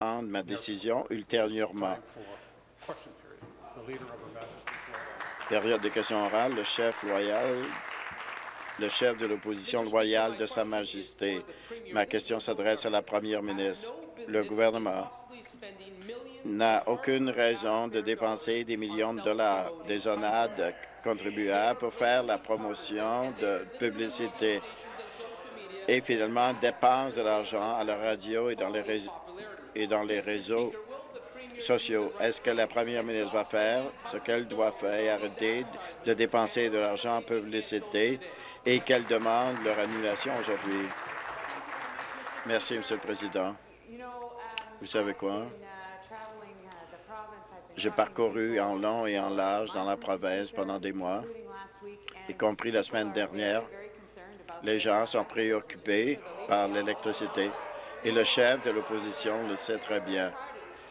ma décision ultérieurement. Période de questions orales, le chef loyal, le chef de l'opposition loyale de Sa Majesté. Ma question s'adresse à la première ministre. Le gouvernement n'a aucune raison de dépenser des millions de dollars des onades contribuables pour faire la promotion de publicité et finalement dépense de l'argent à la radio et dans les réseaux, et dans les réseaux sociaux. Est-ce que la première ministre va faire ce qu'elle doit faire arrêter de dépenser de l'argent en publicité et qu'elle demande leur annulation aujourd'hui? Merci, Monsieur le Président. Vous savez quoi? J'ai parcouru en long et en large dans la province pendant des mois, y compris la semaine dernière. Les gens sont préoccupés par l'électricité et le chef de l'opposition le sait très bien,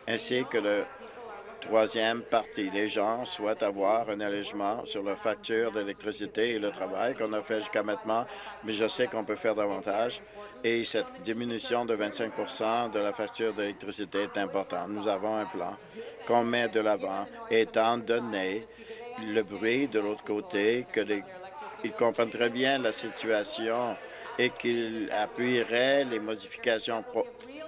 ainsi que le troisième parti. Les gens souhaitent avoir un allègement sur la facture d'électricité et le travail qu'on a fait jusqu'à maintenant, mais je sais qu'on peut faire davantage et cette diminution de 25% de la facture d'électricité est importante. Nous avons un plan qu'on met de l'avant, étant donné le bruit de l'autre côté, que les, ils comprennent très bien la situation et qu'ils appuieraient les modifications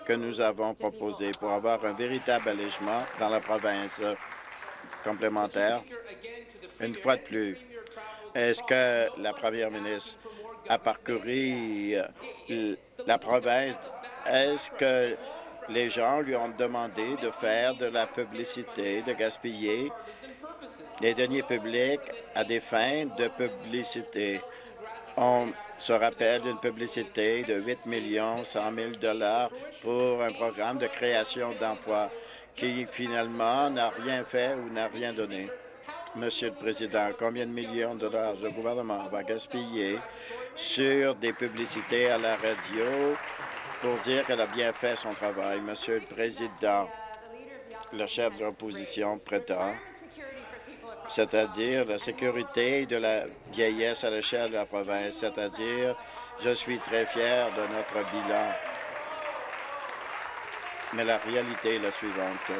que nous avons proposées pour avoir un véritable allègement dans la province complémentaire. Une fois de plus, est-ce que la première ministre a parcouru la province? Est-ce que les gens lui ont demandé de faire de la publicité, de gaspiller les deniers publics à des fins de publicité? On se rappelle d'une publicité de 8 100 000 pour un programme de création d'emplois qui finalement n'a rien fait ou n'a rien donné. Monsieur le Président, combien de millions de dollars le gouvernement va gaspiller sur des publicités à la radio pour dire qu'elle a bien fait son travail? Monsieur le Président, le chef de l'opposition prétend c'est-à-dire la sécurité de la vieillesse à l'échelle de la province, c'est-à-dire je suis très fier de notre bilan. Mais la réalité est la suivante.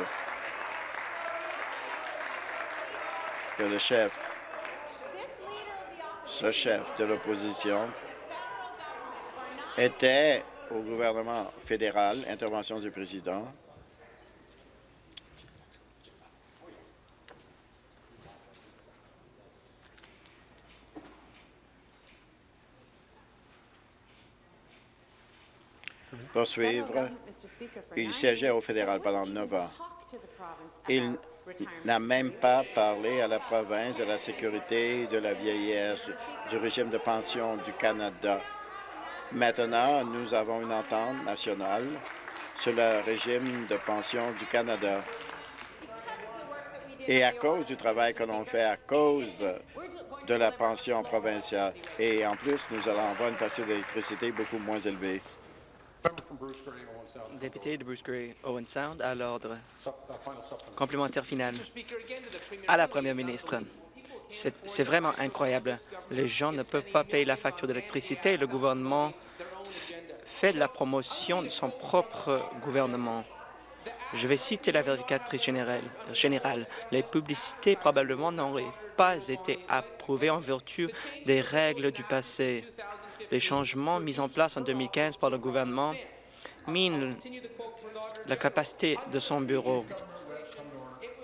Que le chef, ce chef de l'opposition, était au gouvernement fédéral, intervention du président, poursuivre. Il siégeait au fédéral pendant neuf ans. Il n'a même pas parlé à la province de la sécurité de la vieillesse, du régime de pension du Canada. Maintenant, nous avons une entente nationale sur le régime de pension du Canada. Et à cause du travail que l'on fait, à cause de la pension provinciale, et en plus, nous allons avoir une facture d'électricité beaucoup moins élevée. Député de Bruce Gray, Owen Sound, à l'ordre. Complémentaire final. À la Première ministre. C'est vraiment incroyable. Les gens ne peuvent pas payer la facture d'électricité. Le gouvernement fait de la promotion de son propre gouvernement. Je vais citer la vérificatrice générale. générale. Les publicités probablement n'auraient pas été approuvées en vertu des règles du passé. Les changements mis en place en 2015 par le gouvernement minent la capacité de son bureau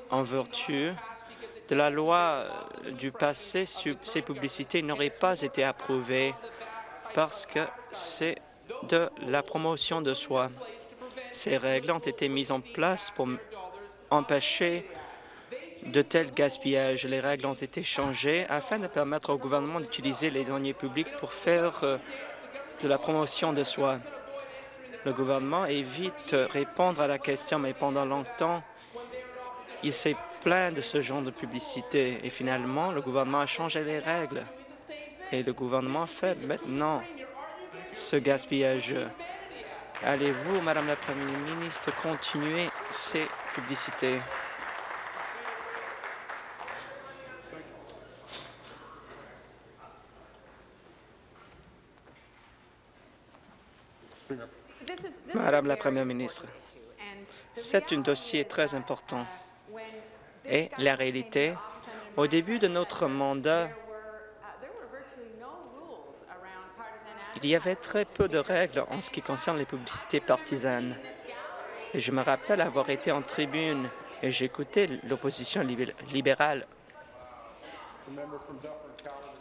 en vertu de la loi du passé, ces publicités n'auraient pas été approuvées parce que c'est de la promotion de soi. Ces règles ont été mises en place pour empêcher de tels gaspillages. Les règles ont été changées afin de permettre au gouvernement d'utiliser les deniers publics pour faire euh, de la promotion de soi. Le gouvernement évite répondre à la question, mais pendant longtemps, il s'est plaint de ce genre de publicité. Et finalement, le gouvernement a changé les règles. Et le gouvernement fait maintenant ce gaspillage. Allez-vous, Madame la Première ministre, continuer ces publicités? Madame la Première ministre, C'est un dossier très important. Et la réalité, au début de notre mandat, il y avait très peu de règles en ce qui concerne les publicités partisanes. Je me rappelle avoir été en tribune et j'écoutais l'opposition libérale.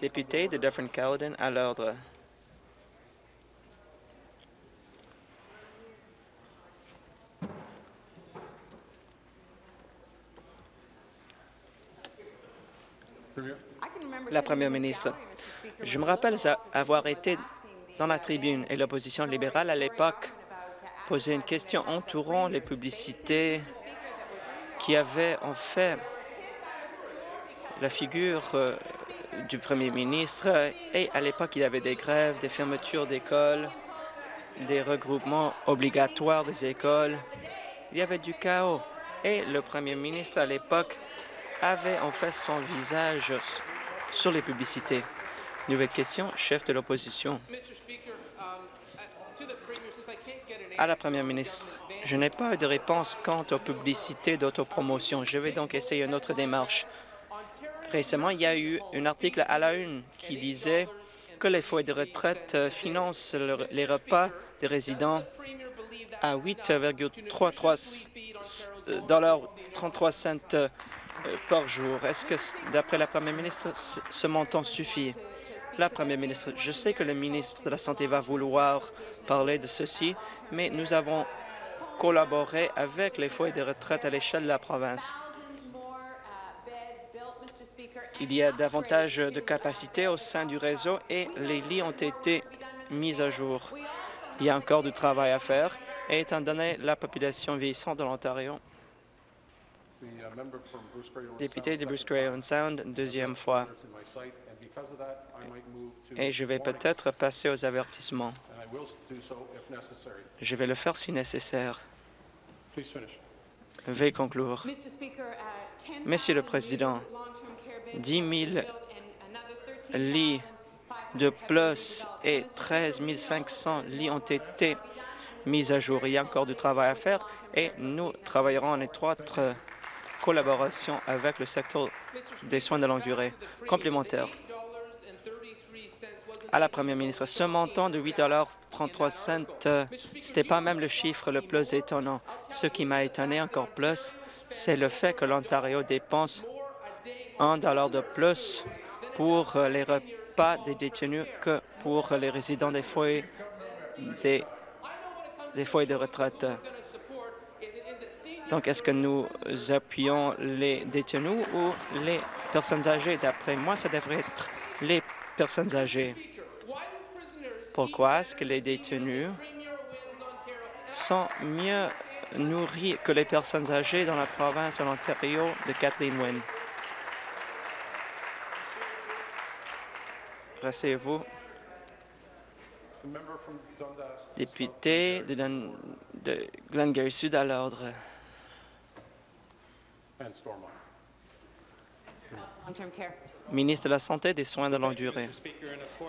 Député de Dufferin-Caledon à l'ordre. La Première ministre, je me rappelle avoir été dans la tribune et l'opposition libérale à l'époque posait une question entourant les publicités qui avaient en fait la figure euh, du premier ministre. Et à l'époque, il y avait des grèves, des fermetures d'écoles, des regroupements obligatoires des écoles. Il y avait du chaos. Et le premier ministre, à l'époque, avait en fait son visage sur les publicités. Nouvelle question, chef de l'opposition. À la première ministre, je n'ai pas eu de réponse quant aux publicités d'autopromotion. Je vais donc essayer une autre démarche. Récemment, il y a eu un article à la une qui disait que les foyers de retraite financent les repas des résidents à 8,33 33 cents euh, par jour. Est-ce que, d'après la Première ministre, ce montant suffit? La Première ministre, je sais que le ministre de la Santé va vouloir parler de ceci, mais nous avons collaboré avec les foyers de retraite à l'échelle de la province. Il y a davantage de capacités au sein du réseau et les lits ont été mis à jour. Il y a encore du travail à faire et étant donné la population vieillissante de l'Ontario, député de Bruce Gray Sound, deuxième fois. Et je vais peut-être passer aux avertissements. Je vais le faire si nécessaire. Veuillez conclure. Monsieur le Président, 10 000 lits de plus et 13 500 lits ont été mis à jour. Il y a encore du travail à faire et nous travaillerons en étroite collaboration avec le secteur des soins de longue durée complémentaires. À la Première ministre, ce montant de 8,33 cents, ce n'était pas même le chiffre le plus étonnant. Ce qui m'a étonné encore plus, c'est le fait que l'Ontario dépense un dollar de plus pour les repas des détenus que pour les résidents des foyers de retraite. Donc, est-ce que nous appuyons les détenus ou les personnes âgées? D'après moi, ça devrait être les personnes âgées. Pourquoi est-ce que les détenus sont mieux nourris que les personnes âgées dans la province de l'Ontario de Kathleen Wynne? Rassez-vous. Député de, de Glengarry Sud à l'ordre. Ministre de la Santé et des Soins de longue durée.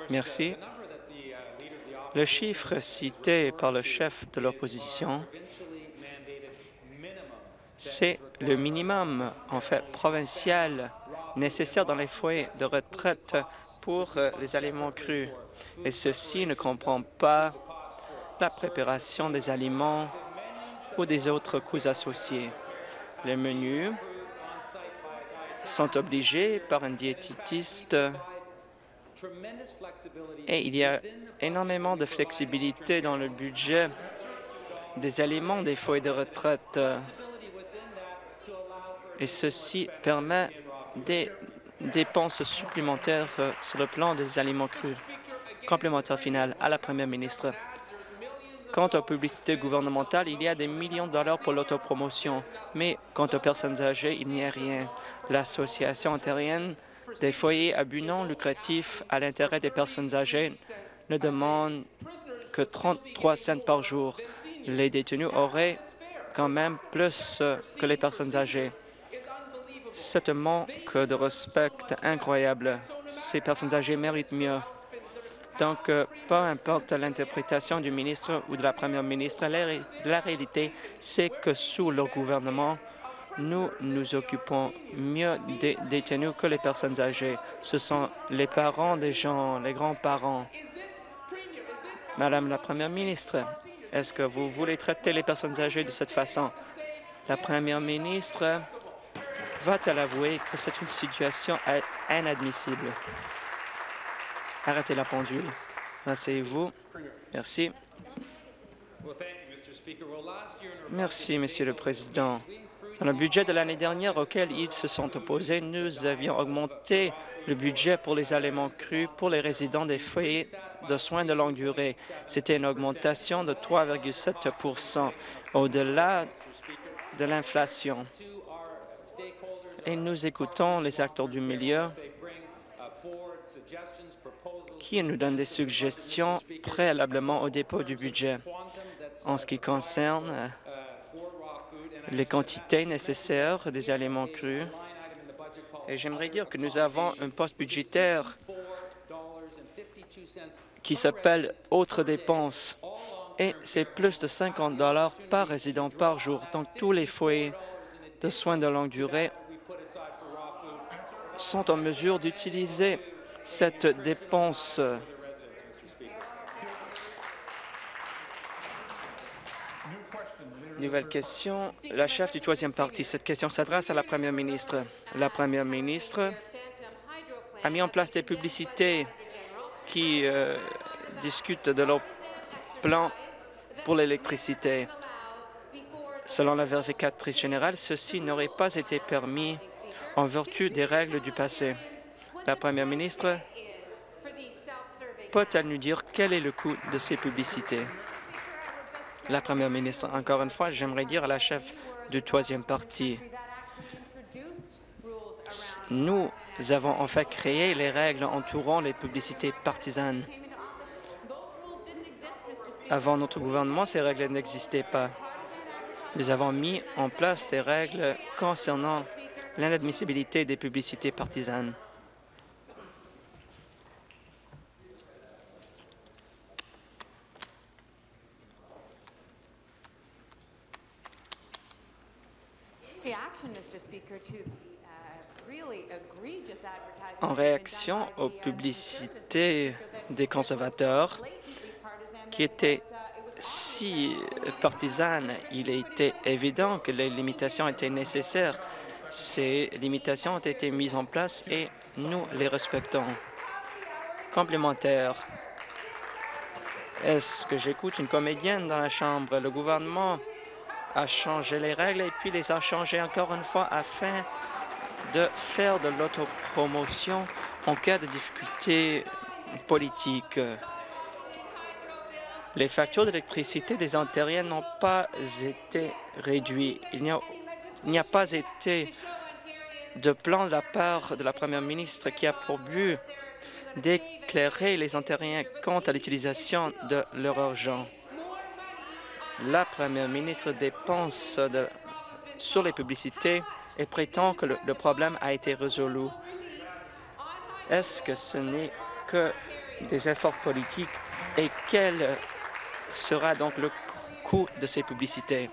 Merci. Le chiffre cité par le chef de l'opposition, c'est le minimum, en fait, provincial nécessaire dans les foyers de retraite pour euh, les aliments crus. Et ceci ne comprend pas la préparation des aliments ou des autres coûts associés. Les menus sont obligés par un diététiste et il y a énormément de flexibilité dans le budget des aliments des foyers de retraite. Et ceci permet des dépenses supplémentaires sur le plan des aliments crus. Complémentaire final à la Première ministre. Quant aux publicités gouvernementales, il y a des millions de dollars pour l'autopromotion, mais quant aux personnes âgées, il n'y a rien. L'Association ontarienne des foyers à but non lucratif à l'intérêt des personnes âgées ne demande que 33 cents par jour. Les détenus auraient quand même plus que les personnes âgées. C'est un manque de respect incroyable. Ces personnes âgées méritent mieux. Donc, euh, peu importe l'interprétation du ministre ou de la première ministre, la, réalité, c'est que sous leur gouvernement, nous nous occupons mieux des détenus que les personnes âgées. Ce sont les parents des gens, les grands-parents. Madame la Première ministre, est-ce que vous voulez traiter les personnes âgées de cette façon? La Première ministre va-t-elle avouer que c'est une situation inadmissible? Arrêtez la pendule. Asseyez-vous. Merci. Merci, Monsieur le Président. Dans le budget de l'année dernière auquel ils se sont opposés, nous avions augmenté le budget pour les aliments crus pour les résidents des foyers de soins de longue durée. C'était une augmentation de 3,7% au-delà de l'inflation. Et nous écoutons les acteurs du milieu qui nous donnent des suggestions préalablement au dépôt du budget en ce qui concerne les quantités nécessaires des aliments crus. Et j'aimerais dire que nous avons un poste budgétaire qui s'appelle « Autres dépenses » et c'est plus de 50 dollars par résident par jour. Donc, tous les foyers de soins de longue durée sont en mesure d'utiliser cette dépense Nouvelle question. La chef du troisième parti. Cette question s'adresse à la première ministre. La première ministre a mis en place des publicités qui euh, discutent de leur plan pour l'électricité. Selon la vérificatrice générale, ceci n'aurait pas été permis en vertu des règles du passé. La première ministre peut-elle nous dire quel est le coût de ces publicités? La première ministre, encore une fois, j'aimerais dire à la chef du troisième parti, nous avons en fait créé les règles entourant les publicités partisanes. Avant notre gouvernement, ces règles n'existaient pas. Nous avons mis en place des règles concernant l'inadmissibilité des publicités partisanes. En réaction aux publicités des conservateurs qui étaient si partisanes, il était évident que les limitations étaient nécessaires. Ces limitations ont été mises en place et nous les respectons. Complémentaire. Est-ce que j'écoute une comédienne dans la Chambre? Le gouvernement a changé les règles et puis les a changées encore une fois afin de faire de l'autopromotion en cas de difficultés politiques. Les factures d'électricité des Ontariens n'ont pas été réduites. Il n'y a, pas été de plan de la part de la première ministre qui a pour but d'éclairer les Ontariens quant à l'utilisation de leur argent la première ministre dépense sur les publicités et prétend que le, problème a été résolu. Est-ce que ce n'est que des efforts politiques et quel sera donc le coût de ces publicités?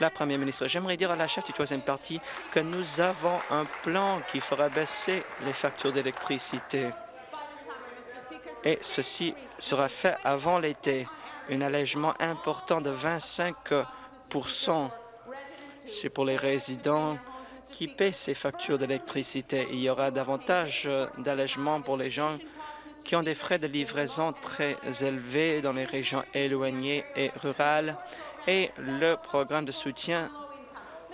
La première ministre, j'aimerais dire à la chef du troisième parti que nous avons un plan qui fera baisser les factures d'électricité. Et ceci sera fait avant l'été un allègement important de 25% C'est pour les résidents qui paient ces factures d'électricité. Il y aura davantage d'allègements pour les gens qui ont des frais de livraison très élevés dans les régions éloignées et rurales et le programme de soutien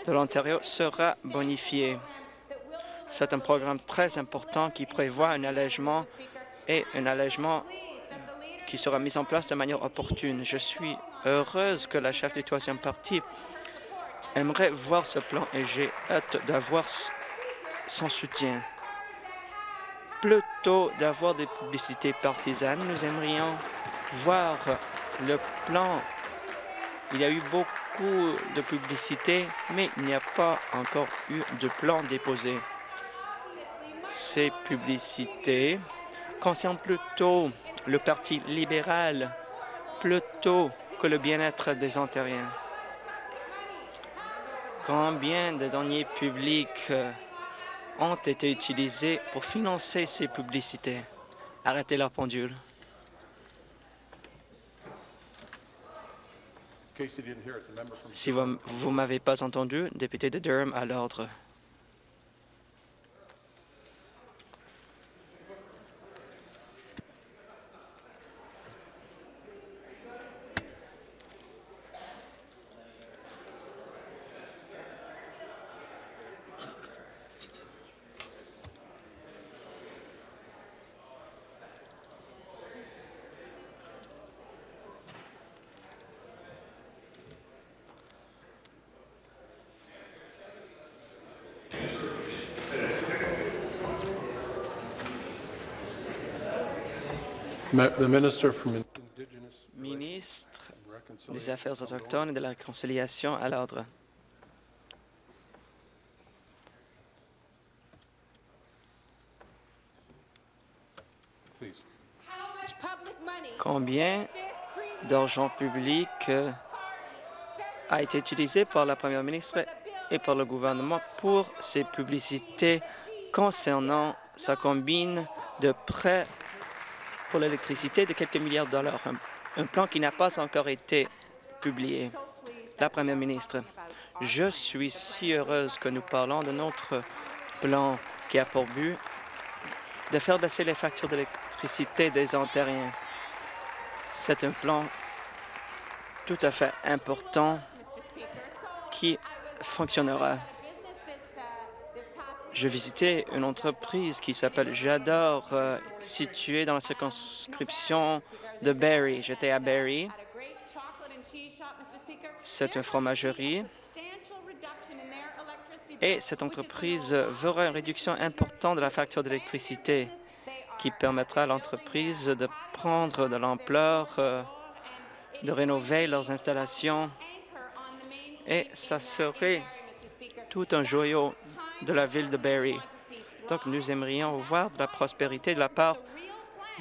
de l'Ontario sera bonifié. C'est un programme très important qui prévoit un allègement et un allègement qui sera mise en place de manière opportune. Je suis heureuse que la chef du troisième parti aimerait voir ce plan et j'ai hâte d'avoir son soutien. Plutôt d'avoir des publicités partisanes, nous aimerions voir le plan. Il y a eu beaucoup de publicités, mais il n'y a pas encore eu de plan déposé. Ces publicités concernent plutôt le Parti libéral plutôt que le bien-être des Ontariens. Combien de deniers publics euh, ont été utilisés pour financer ces publicités? Arrêtez leur pendule. Si vous ne m'avez pas entendu, député de Durham à l'ordre. Ministre des Affaires autochtones et de la réconciliation à l'ordre. Combien d'argent public euh, a été utilisé par la Première ministre et par le gouvernement pour ces publicités concernant sa combine de prêts pour l'électricité de quelques milliards de dollars, un, plan qui n'a pas encore été publié. La Première ministre, je suis si heureuse que nous parlons de notre plan qui a pour but de faire baisser les factures d'électricité des Ontariens. C'est un plan tout à fait important qui fonctionnera. Je visitais une entreprise qui s'appelle J'adore, euh, située dans la circonscription de Barrie. J'étais à Barrie. C'est une fromagerie. Et cette entreprise verra une réduction importante de la facture d'électricité qui permettra à l'entreprise de prendre de l'ampleur, euh, de rénover leurs installations. Et ça serait tout un joyau de la ville de Barrie. Donc, nous aimerions voir de la prospérité de la part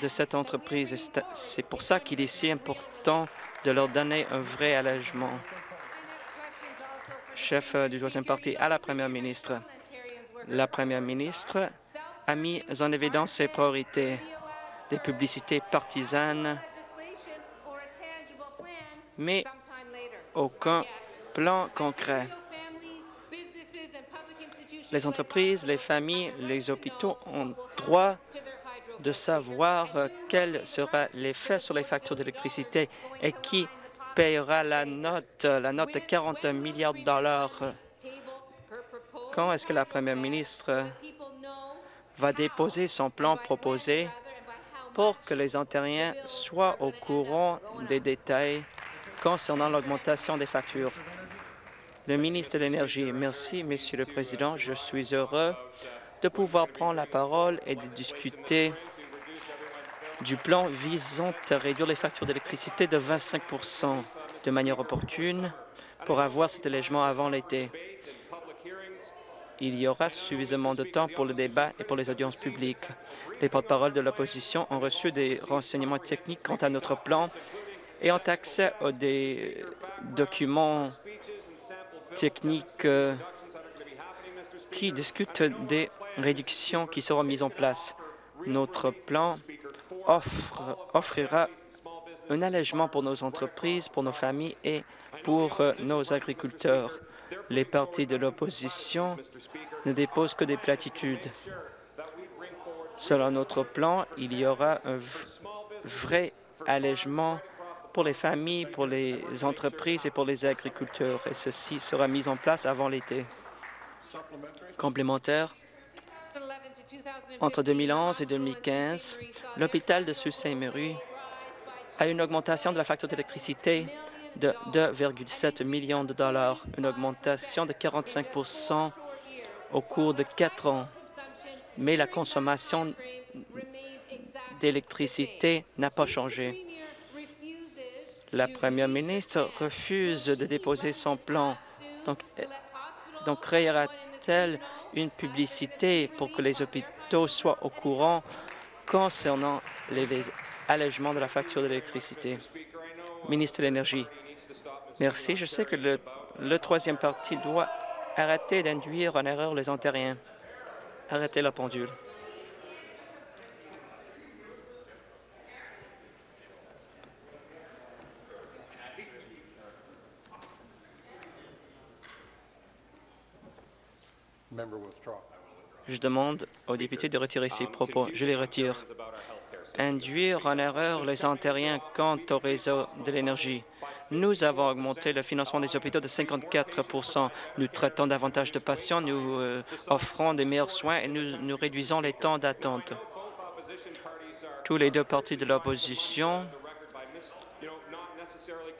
de cette entreprise. C'est pour ça qu'il est si important de leur donner un vrai allègement. Chef euh, du deuxième parti à la Première ministre. La Première ministre a mis en évidence ses priorités, des publicités partisanes, mais aucun plan concret. Les entreprises, les familles, les hôpitaux ont droit de savoir euh, quel sera l'effet sur les factures d'électricité et qui payera la note, euh, la note de 40 milliards de dollars. Quand est-ce que la première ministre va déposer son plan proposé pour que les Ontariens soient au courant des détails concernant l'augmentation des factures? Le ministre de l'Énergie, merci, Monsieur le Président. Je suis heureux de pouvoir prendre la parole et de discuter du plan visant à réduire les factures d'électricité de 25% de manière opportune pour avoir cet allègement avant l'été. Il y aura suffisamment de temps pour le débat et pour les audiences publiques. Les porte-paroles de l'opposition ont reçu des renseignements techniques quant à notre plan et ont accès à des documents techniques euh, qui discutent des réductions qui seront mises en place. Notre plan offrira un allègement pour nos entreprises, pour nos familles et pour euh, nos agriculteurs. Les partis de l'opposition ne déposent que des platitudes. Selon notre plan, il y aura un vrai allègement pour les familles, pour les entreprises et pour les agriculteurs. Et ceci sera mis en place avant l'été. Complémentaire, entre 2011 et 2015, l'hôpital de Sault-Saint-Méry a une augmentation de la facture d'électricité de 2,7 millions de dollars, une augmentation de 45% au cours de quatre ans. Mais la consommation d'électricité n'a pas changé. La première ministre refuse de déposer son plan. Donc, créera-t-elle une publicité pour que les hôpitaux soient au courant concernant les, allègement de la facture d'électricité? Ministre de l'Énergie. Merci. Je sais que le, le troisième parti doit arrêter d'induire en erreur les Ontariens. Arrêtez la pendule. Je demande aux députés de retirer ces propos. Je les retire. Induire en erreur les Ontariens quant au réseau de l'énergie. Nous avons augmenté le financement des hôpitaux de 54% Nous traitons davantage de patients, nous euh, offrons des meilleurs soins et nous, nous réduisons les temps d'attente. Tous les deux partis de l'opposition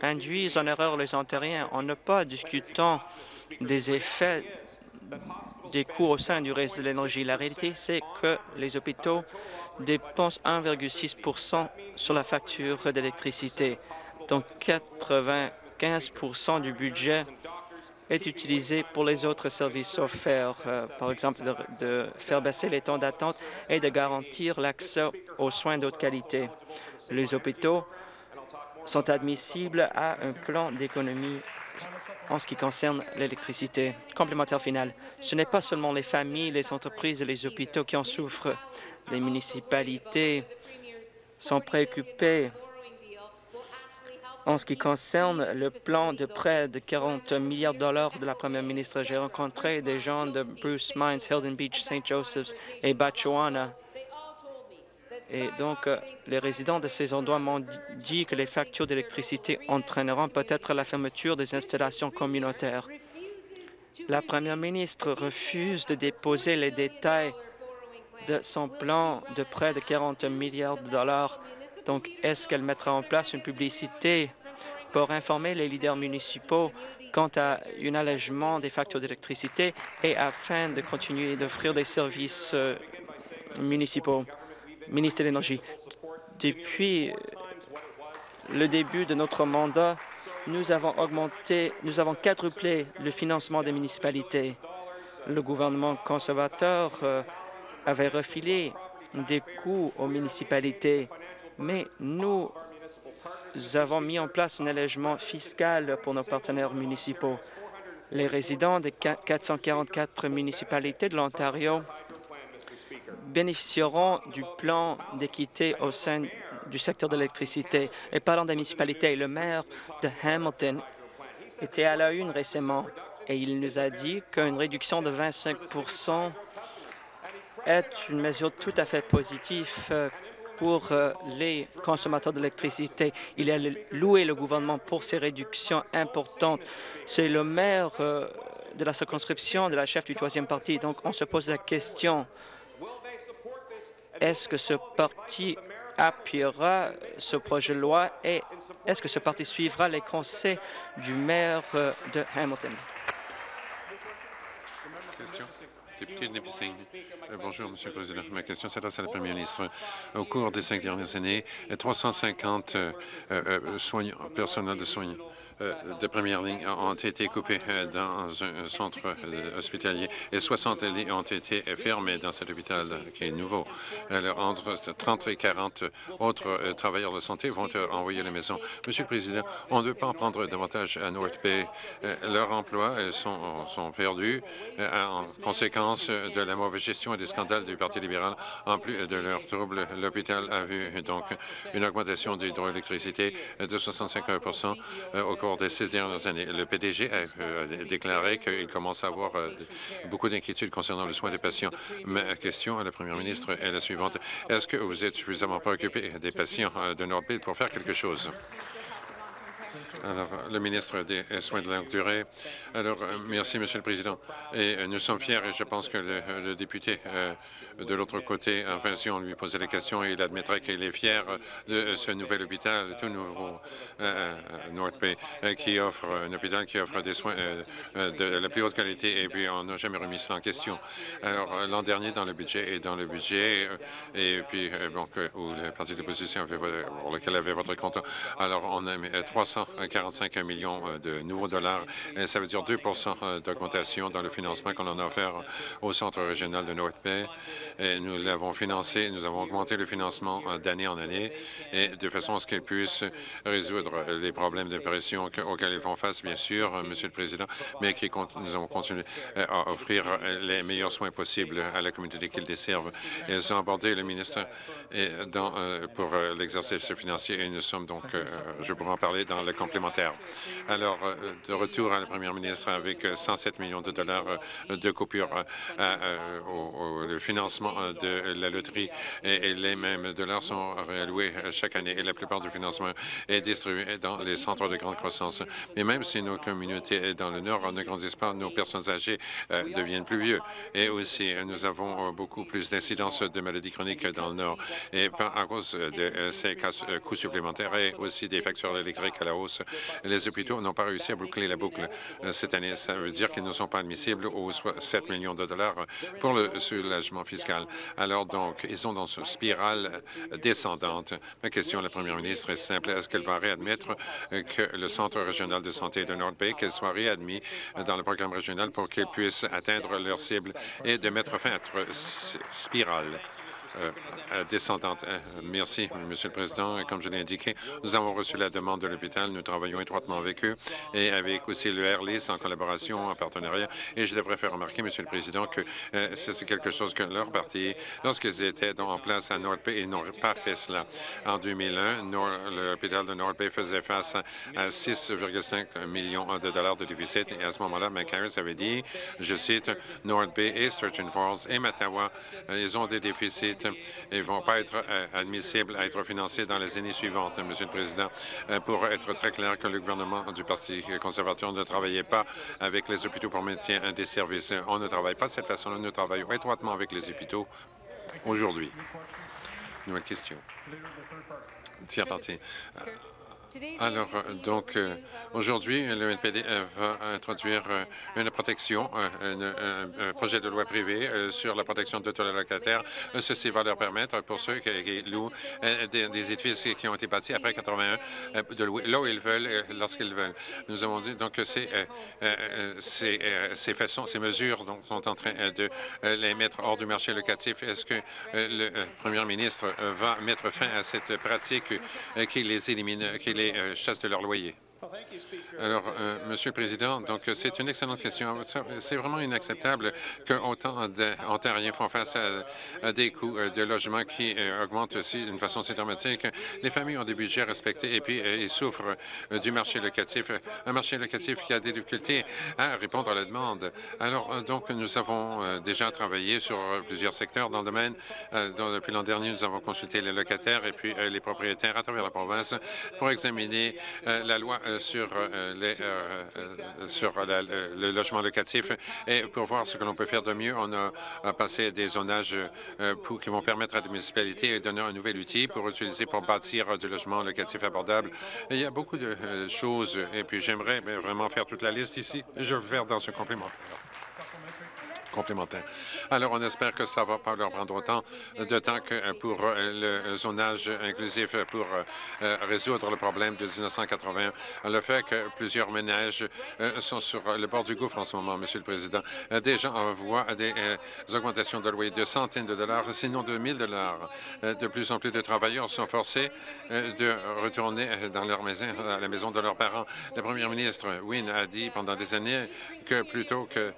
induisent en erreur les Ontariens en ne pas discutant des effets des coûts au sein du reste de l'énergie. La réalité, c'est que les hôpitaux dépensent 1,6% sur la facture d'électricité. Donc 95% du budget est utilisé pour les autres services offerts, euh, par exemple de, de, faire baisser les temps d'attente et de garantir l'accès aux soins d'autre qualité. Les hôpitaux sont admissibles à un plan d'économie en ce qui concerne l'électricité. Complémentaire final, ce n'est pas seulement les familles, les entreprises et les hôpitaux qui en souffrent. Les municipalités sont préoccupées en ce qui concerne le plan de près de 40 milliards de dollars de la première ministre. J'ai rencontré des gens de Bruce Mines, Hilton Beach, St. Joseph's et Batchewana et donc, euh, les résidents de ces endroits m'ont dit que les factures d'électricité entraîneront peut-être la fermeture des installations communautaires. La première ministre refuse de déposer les détails de son plan de près de 40 milliards de dollars. Donc, est-ce qu'elle mettra en place une publicité pour informer les leaders municipaux quant à un allègement des factures d'électricité et afin de continuer d'offrir des services euh, municipaux? Ministre de l'Énergie. Depuis le début de notre mandat, nous avons augmenté, nous avons quadruplé le financement des municipalités. Le gouvernement conservateur euh, avait refilé des coûts aux municipalités, mais nous avons mis en place un allègement fiscal pour nos partenaires municipaux. Les résidents des 444 municipalités de l'Ontario bénéficieront du plan d'équité au sein du secteur de l'électricité. Et parlant des municipalités, le maire de Hamilton était à la une récemment et il nous a dit qu'une réduction de 25% est une mesure tout à fait positive euh, pour euh, les consommateurs d'électricité. Il a loué le gouvernement pour ces réductions importantes. C'est le maire euh, de la circonscription de la chef du troisième parti. Donc, on se pose la question est-ce que ce parti appuiera ce projet de loi et est-ce que ce parti suivra les conseils du maire euh, de Hamilton? Question. Député de euh, bonjour, Monsieur le Président. Ma question s'adresse à la Première ministre. Au cours des cinq dernières années, 350 euh, soignants, personnels de euh, de première ligne ont été coupés euh, dans un centre euh, hospitalier et 60 lits ont été fermés dans cet hôpital qui est nouveau. entre 30 et 40 autres travailleurs de santé vont être envoyés à la maison. Monsieur le Président, on ne veut pas en prendre davantage à North Bay. Leurs emplois sont, sont perdus en conséquence de la mauvaise gestion et des scandales du Parti libéral. En plus de leurs troubles, l'hôpital a vu donc une augmentation d'hydroélectricité de 65% au cours des six dernières années. Le PDG a, déclaré qu'il commence à avoir euh, beaucoup d'inquiétudes concernant le soin des patients. Ma question à la première ministre est la suivante. Est-ce que vous êtes suffisamment préoccupé des patients euh, de Nordbill pour faire quelque chose? Alors, le ministre des Soins de longue durée. Alors, euh, merci, Monsieur le Président. Et nous sommes fiers, et je pense que le, député de l'autre côté, enfin, si on lui posait la question, il admettrait qu'il est fier de ce nouvel hôpital, tout nouveau euh, North Bay, euh, qui offre un hôpital qui offre des soins euh, de la plus haute qualité, et puis on n'a jamais remis cela en question. Alors, l'an dernier, dans le budget et dans le budget, et puis, donc, où le parti d'opposition pour lequel avait votre compte, alors on a mis 300 45 millions de nouveaux dollars. Et ça veut dire 2% d'augmentation dans le financement qu'on en a offert au Centre régional de North Bay. Nous l'avons financé, nous avons augmenté le financement d'année en année et de façon à ce qu'ils puissent résoudre les problèmes de pression auxquels ils font face, bien sûr, Monsieur le Président, mais qui nous avons continué à offrir les meilleurs soins possibles à la communauté qu'ils desservent. Ils ont abordé le ministre pour l'exercice financier et nous sommes donc, je pourrais en parler dans le complémentaire. Alors, de retour à la première ministre avec 107 millions de dollars de coupures au, financement de la loterie et, les mêmes dollars sont réalloués chaque année et la plupart du financement est distribué dans les centres de grande croissance. Mais même si nos communautés dans le Nord ne grandissent pas, nos personnes âgées deviennent plus vieux. Et aussi, nous avons beaucoup plus d'incidences de maladies chroniques dans le Nord et à cause de ces coûts supplémentaires et aussi des factures électriques à la hausse. Les hôpitaux n'ont pas réussi à boucler la boucle cette année. Ça veut dire qu'ils ne sont pas admissibles aux 7 millions de dollars pour le soulagement fiscal. Alors donc, ils sont dans une spirale descendante. Ma question à la première ministre est simple. Est-ce qu'elle va réadmettre que le Centre régional de santé de North Bay, qu'elle soit réadmis dans le programme régional pour qu'ils puissent atteindre leur cible et de mettre fin à cette spirale? Euh, euh, descendante. Euh, merci, Monsieur le Président. Comme je l'ai indiqué, nous avons reçu la demande de l'hôpital. Nous travaillons étroitement avec eux et avec aussi le RLIS en collaboration, en partenariat. Et je devrais faire remarquer, Monsieur le Président, que c'est quelque chose que leur parti, lorsqu'ils étaient en place à North Bay, ils n'ont pas fait cela. En 2001, l'hôpital de North Bay faisait face à 6,5 millions de dollars de déficit. Et à ce moment-là, McHarris avait dit, je cite, North Bay et Sturgeon Falls et Mattawa, ils ont des déficits et ne vont pas être euh, admissibles à être financés dans les années suivantes, Monsieur le Président, euh, pour être très clair que le gouvernement du Parti conservateur ne travaillait pas avec les hôpitaux pour maintien des services. On ne travaille pas de cette façon-là. Nous travaillons étroitement avec les hôpitaux aujourd'hui. Nouvelle question. Tiers parti. Alors, euh, donc, euh, aujourd'hui, le NPD euh, va introduire une protection, un, projet de loi privé sur la protection de tous les locataires. Ceci va leur permettre, pour ceux qui, louent des, édifices qui ont été bâtis après 81, de louer là où ils veulent, lorsqu'ils veulent. Nous avons dit donc que ces, ces, façons, ces mesures sont en train de les mettre hors du marché locatif. Est-ce que le premier ministre va mettre fin à cette pratique qui les élimine, les euh, chasse de leur loyer. Alors, euh, Monsieur le Président, donc c'est une excellente question. C'est vraiment inacceptable qu'autant d'Ontariens font face à, des coûts euh, de logement qui euh, augmentent aussi d'une façon systématique. Les familles ont des budgets respectés et puis ils souffrent du marché locatif, un marché locatif qui a des difficultés à répondre à la demande. Alors, donc, nous avons déjà travaillé sur plusieurs secteurs dans le domaine. depuis l'an dernier, nous avons consulté les locataires et puis les propriétaires à travers la province pour examiner la loi sur, euh, les, euh, sur le logement locatif et pour voir ce que l'on peut faire de mieux. On a, passé des zonages qui vont permettre à des municipalités de donner un nouvel outil pour utiliser pour bâtir du logement locatif abordable. il y a beaucoup de choses et puis j'aimerais vraiment faire toute la liste ici. Je vais faire dans ce complémentaire complémentaire. Alors, on espère que ça ne va pas leur prendre autant de temps que pour euh, le zonage inclusif pour euh, résoudre le problème de 1981. Le fait que plusieurs ménages euh, sont sur le bord du gouffre en ce moment, Monsieur le Président. Des gens voient des augmentations de loyer de centaines de dollars, sinon de 1000 dollars. De plus en plus de travailleurs sont forcés de retourner dans leur maison, à la maison de leurs parents. Le premier ministre Wynne a dit pendant des années que plutôt que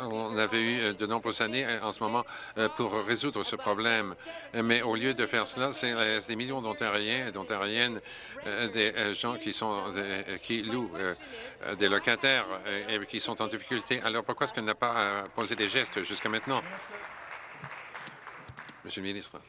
on avait eu euh, de nombreuses années euh, en ce moment euh, pour résoudre ce problème. Mais au lieu de faire cela, c'est des millions d'Ontariens et d'Ontariennes, des gens qui, sont, qui louent des locataires et qui sont en difficulté. Alors pourquoi est-ce qu'on n'a pas posé des gestes jusqu'à maintenant? Monsieur le ministre.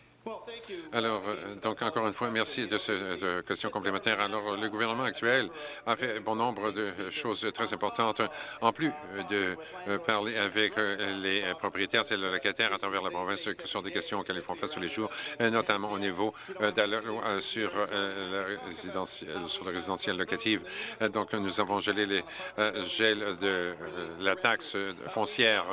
Alors, euh, donc, encore une fois, merci de cette question complémentaire. Alors, le gouvernement actuel a fait bon nombre de choses très importantes, en plus de euh, parler avec euh, les propriétaires et les locataires à travers la province, que sont des questions auxquelles ils font face tous les jours, notamment au niveau de la loi sur, la sur le résidentiel locatif. Donc, nous avons gelé les gel de la taxe foncière.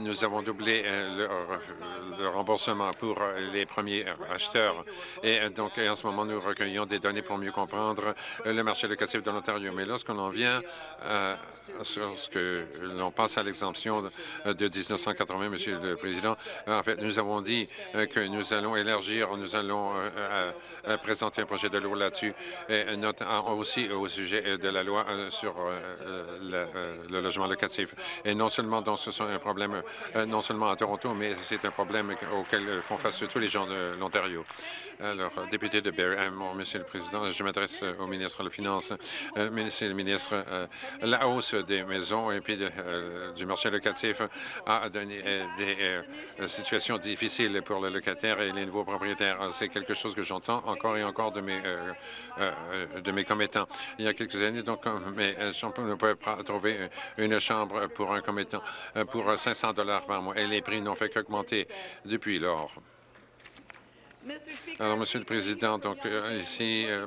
Nous avons doublé le remboursement pour les premiers premiers acheteurs. Et donc, en ce moment, nous recueillons des données pour mieux comprendre le marché locatif de l'Ontario. Mais lorsqu'on en vient à ce que l'on à l'exemption de 1980, Monsieur le Président, en fait, nous avons dit que nous allons élargir, nous allons présenter un projet de loi là-dessus, et aussi au sujet de la loi sur le, logement locatif. Et non seulement donc ce sont un problème, non seulement à Toronto, mais c'est un problème auquel font face tous les gens de l'Ontario. Alors, député de Barrie, Monsieur le Président, je m'adresse au ministre des Finances. Monsieur le ministre, la hausse des maisons et puis du marché locatif a donné des situations difficiles pour les locataires et les nouveaux propriétaires. C'est quelque chose que j'entends encore et encore de mes, de mes commettants. Il y a quelques années, donc, mais on ne peut pas trouver une chambre pour un commettant pour 500 dollars par mois et les prix n'ont fait qu'augmenter depuis lors. Alors, Monsieur le Président, donc euh, ici, euh,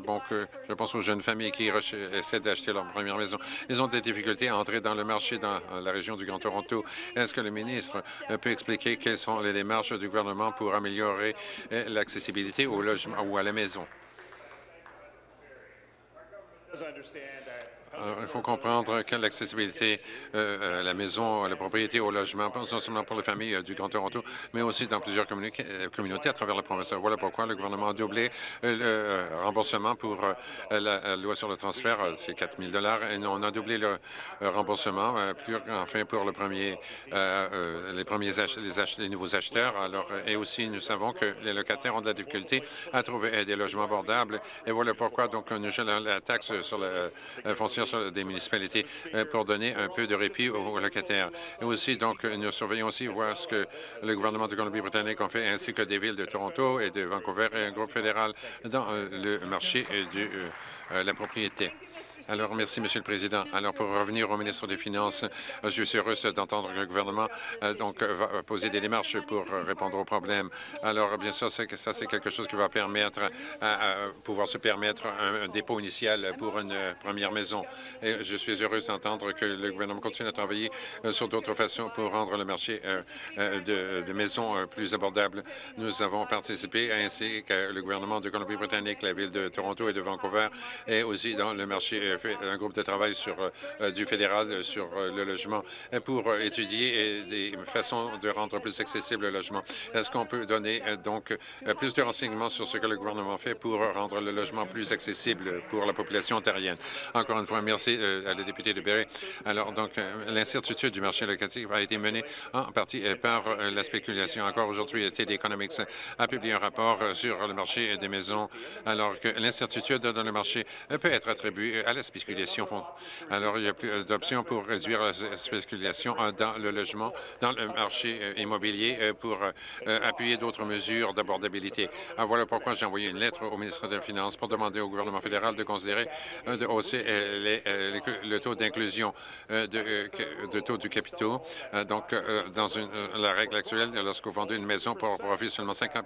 je pense aux jeunes familles qui essaient d'acheter leur première maison. Ils ont des difficultés à entrer dans le marché dans la région du Grand Toronto. Est-ce que le ministre euh, peut expliquer quelles sont les démarches du gouvernement pour améliorer l'accessibilité au logement ou à la maison? Il faut comprendre que l'accessibilité euh, à la maison, à la propriété, au logement, non seulement pour les familles euh, du Grand Toronto, mais aussi dans plusieurs euh, communautés à travers la province. Voilà pourquoi le gouvernement a doublé le remboursement pour la, loi sur le transfert, c'est 4 000 et on a doublé le remboursement, enfin pour les premiers les, nouveaux acheteurs. Alors, et aussi, nous savons que les locataires ont de la difficulté à trouver des logements abordables. Et voilà pourquoi donc nous gelons la taxe sur la foncière des municipalités euh, pour donner un peu de répit aux, locataires. Et aussi, donc, nous surveillons aussi voir ce que le gouvernement de Colombie-Britannique a fait, ainsi que des villes de Toronto et de Vancouver et un groupe fédéral dans euh, le marché de euh, la propriété. Alors, merci, Monsieur le Président. Alors, pour revenir au ministre des Finances, je suis heureux d'entendre que le gouvernement euh, donc, va poser des démarches pour répondre aux problèmes. Alors, bien sûr, ça, c'est quelque chose qui va permettre à, pouvoir se permettre un, dépôt initial pour une première maison. Et je suis heureux d'entendre que le gouvernement continue à travailler euh, sur d'autres façons pour rendre le marché euh, de, maisons plus abordable. Nous avons participé, ainsi que le gouvernement de Colombie-Britannique, la ville de Toronto et de Vancouver, et aussi dans le marché un groupe de travail sur, euh, du fédéral euh, sur euh, le logement pour étudier des façons de rendre plus accessible le logement. Est-ce qu'on peut donner donc plus de renseignements sur ce que le gouvernement fait pour rendre le logement plus accessible pour la population ontarienne? Encore une fois, merci à la députée de Berry. Alors, donc, l'incertitude du marché locatif a été menée en partie par la spéculation. Encore aujourd'hui, TD Economics a publié un rapport sur le marché des maisons, alors que l'incertitude dans le marché peut être attribuée à la spéculation. Alors, il y a plus d'options pour réduire la spéculation euh, dans le logement, dans le marché euh, immobilier euh, pour appuyer d'autres mesures d'abordabilité. Ah, voilà pourquoi j'ai envoyé une lettre au ministre des Finances pour demander au gouvernement fédéral de considérer de hausser le taux d'inclusion de, taux du capitaux. Donc, dans la règle actuelle, lorsque vous vendez une maison pour profiter seulement 50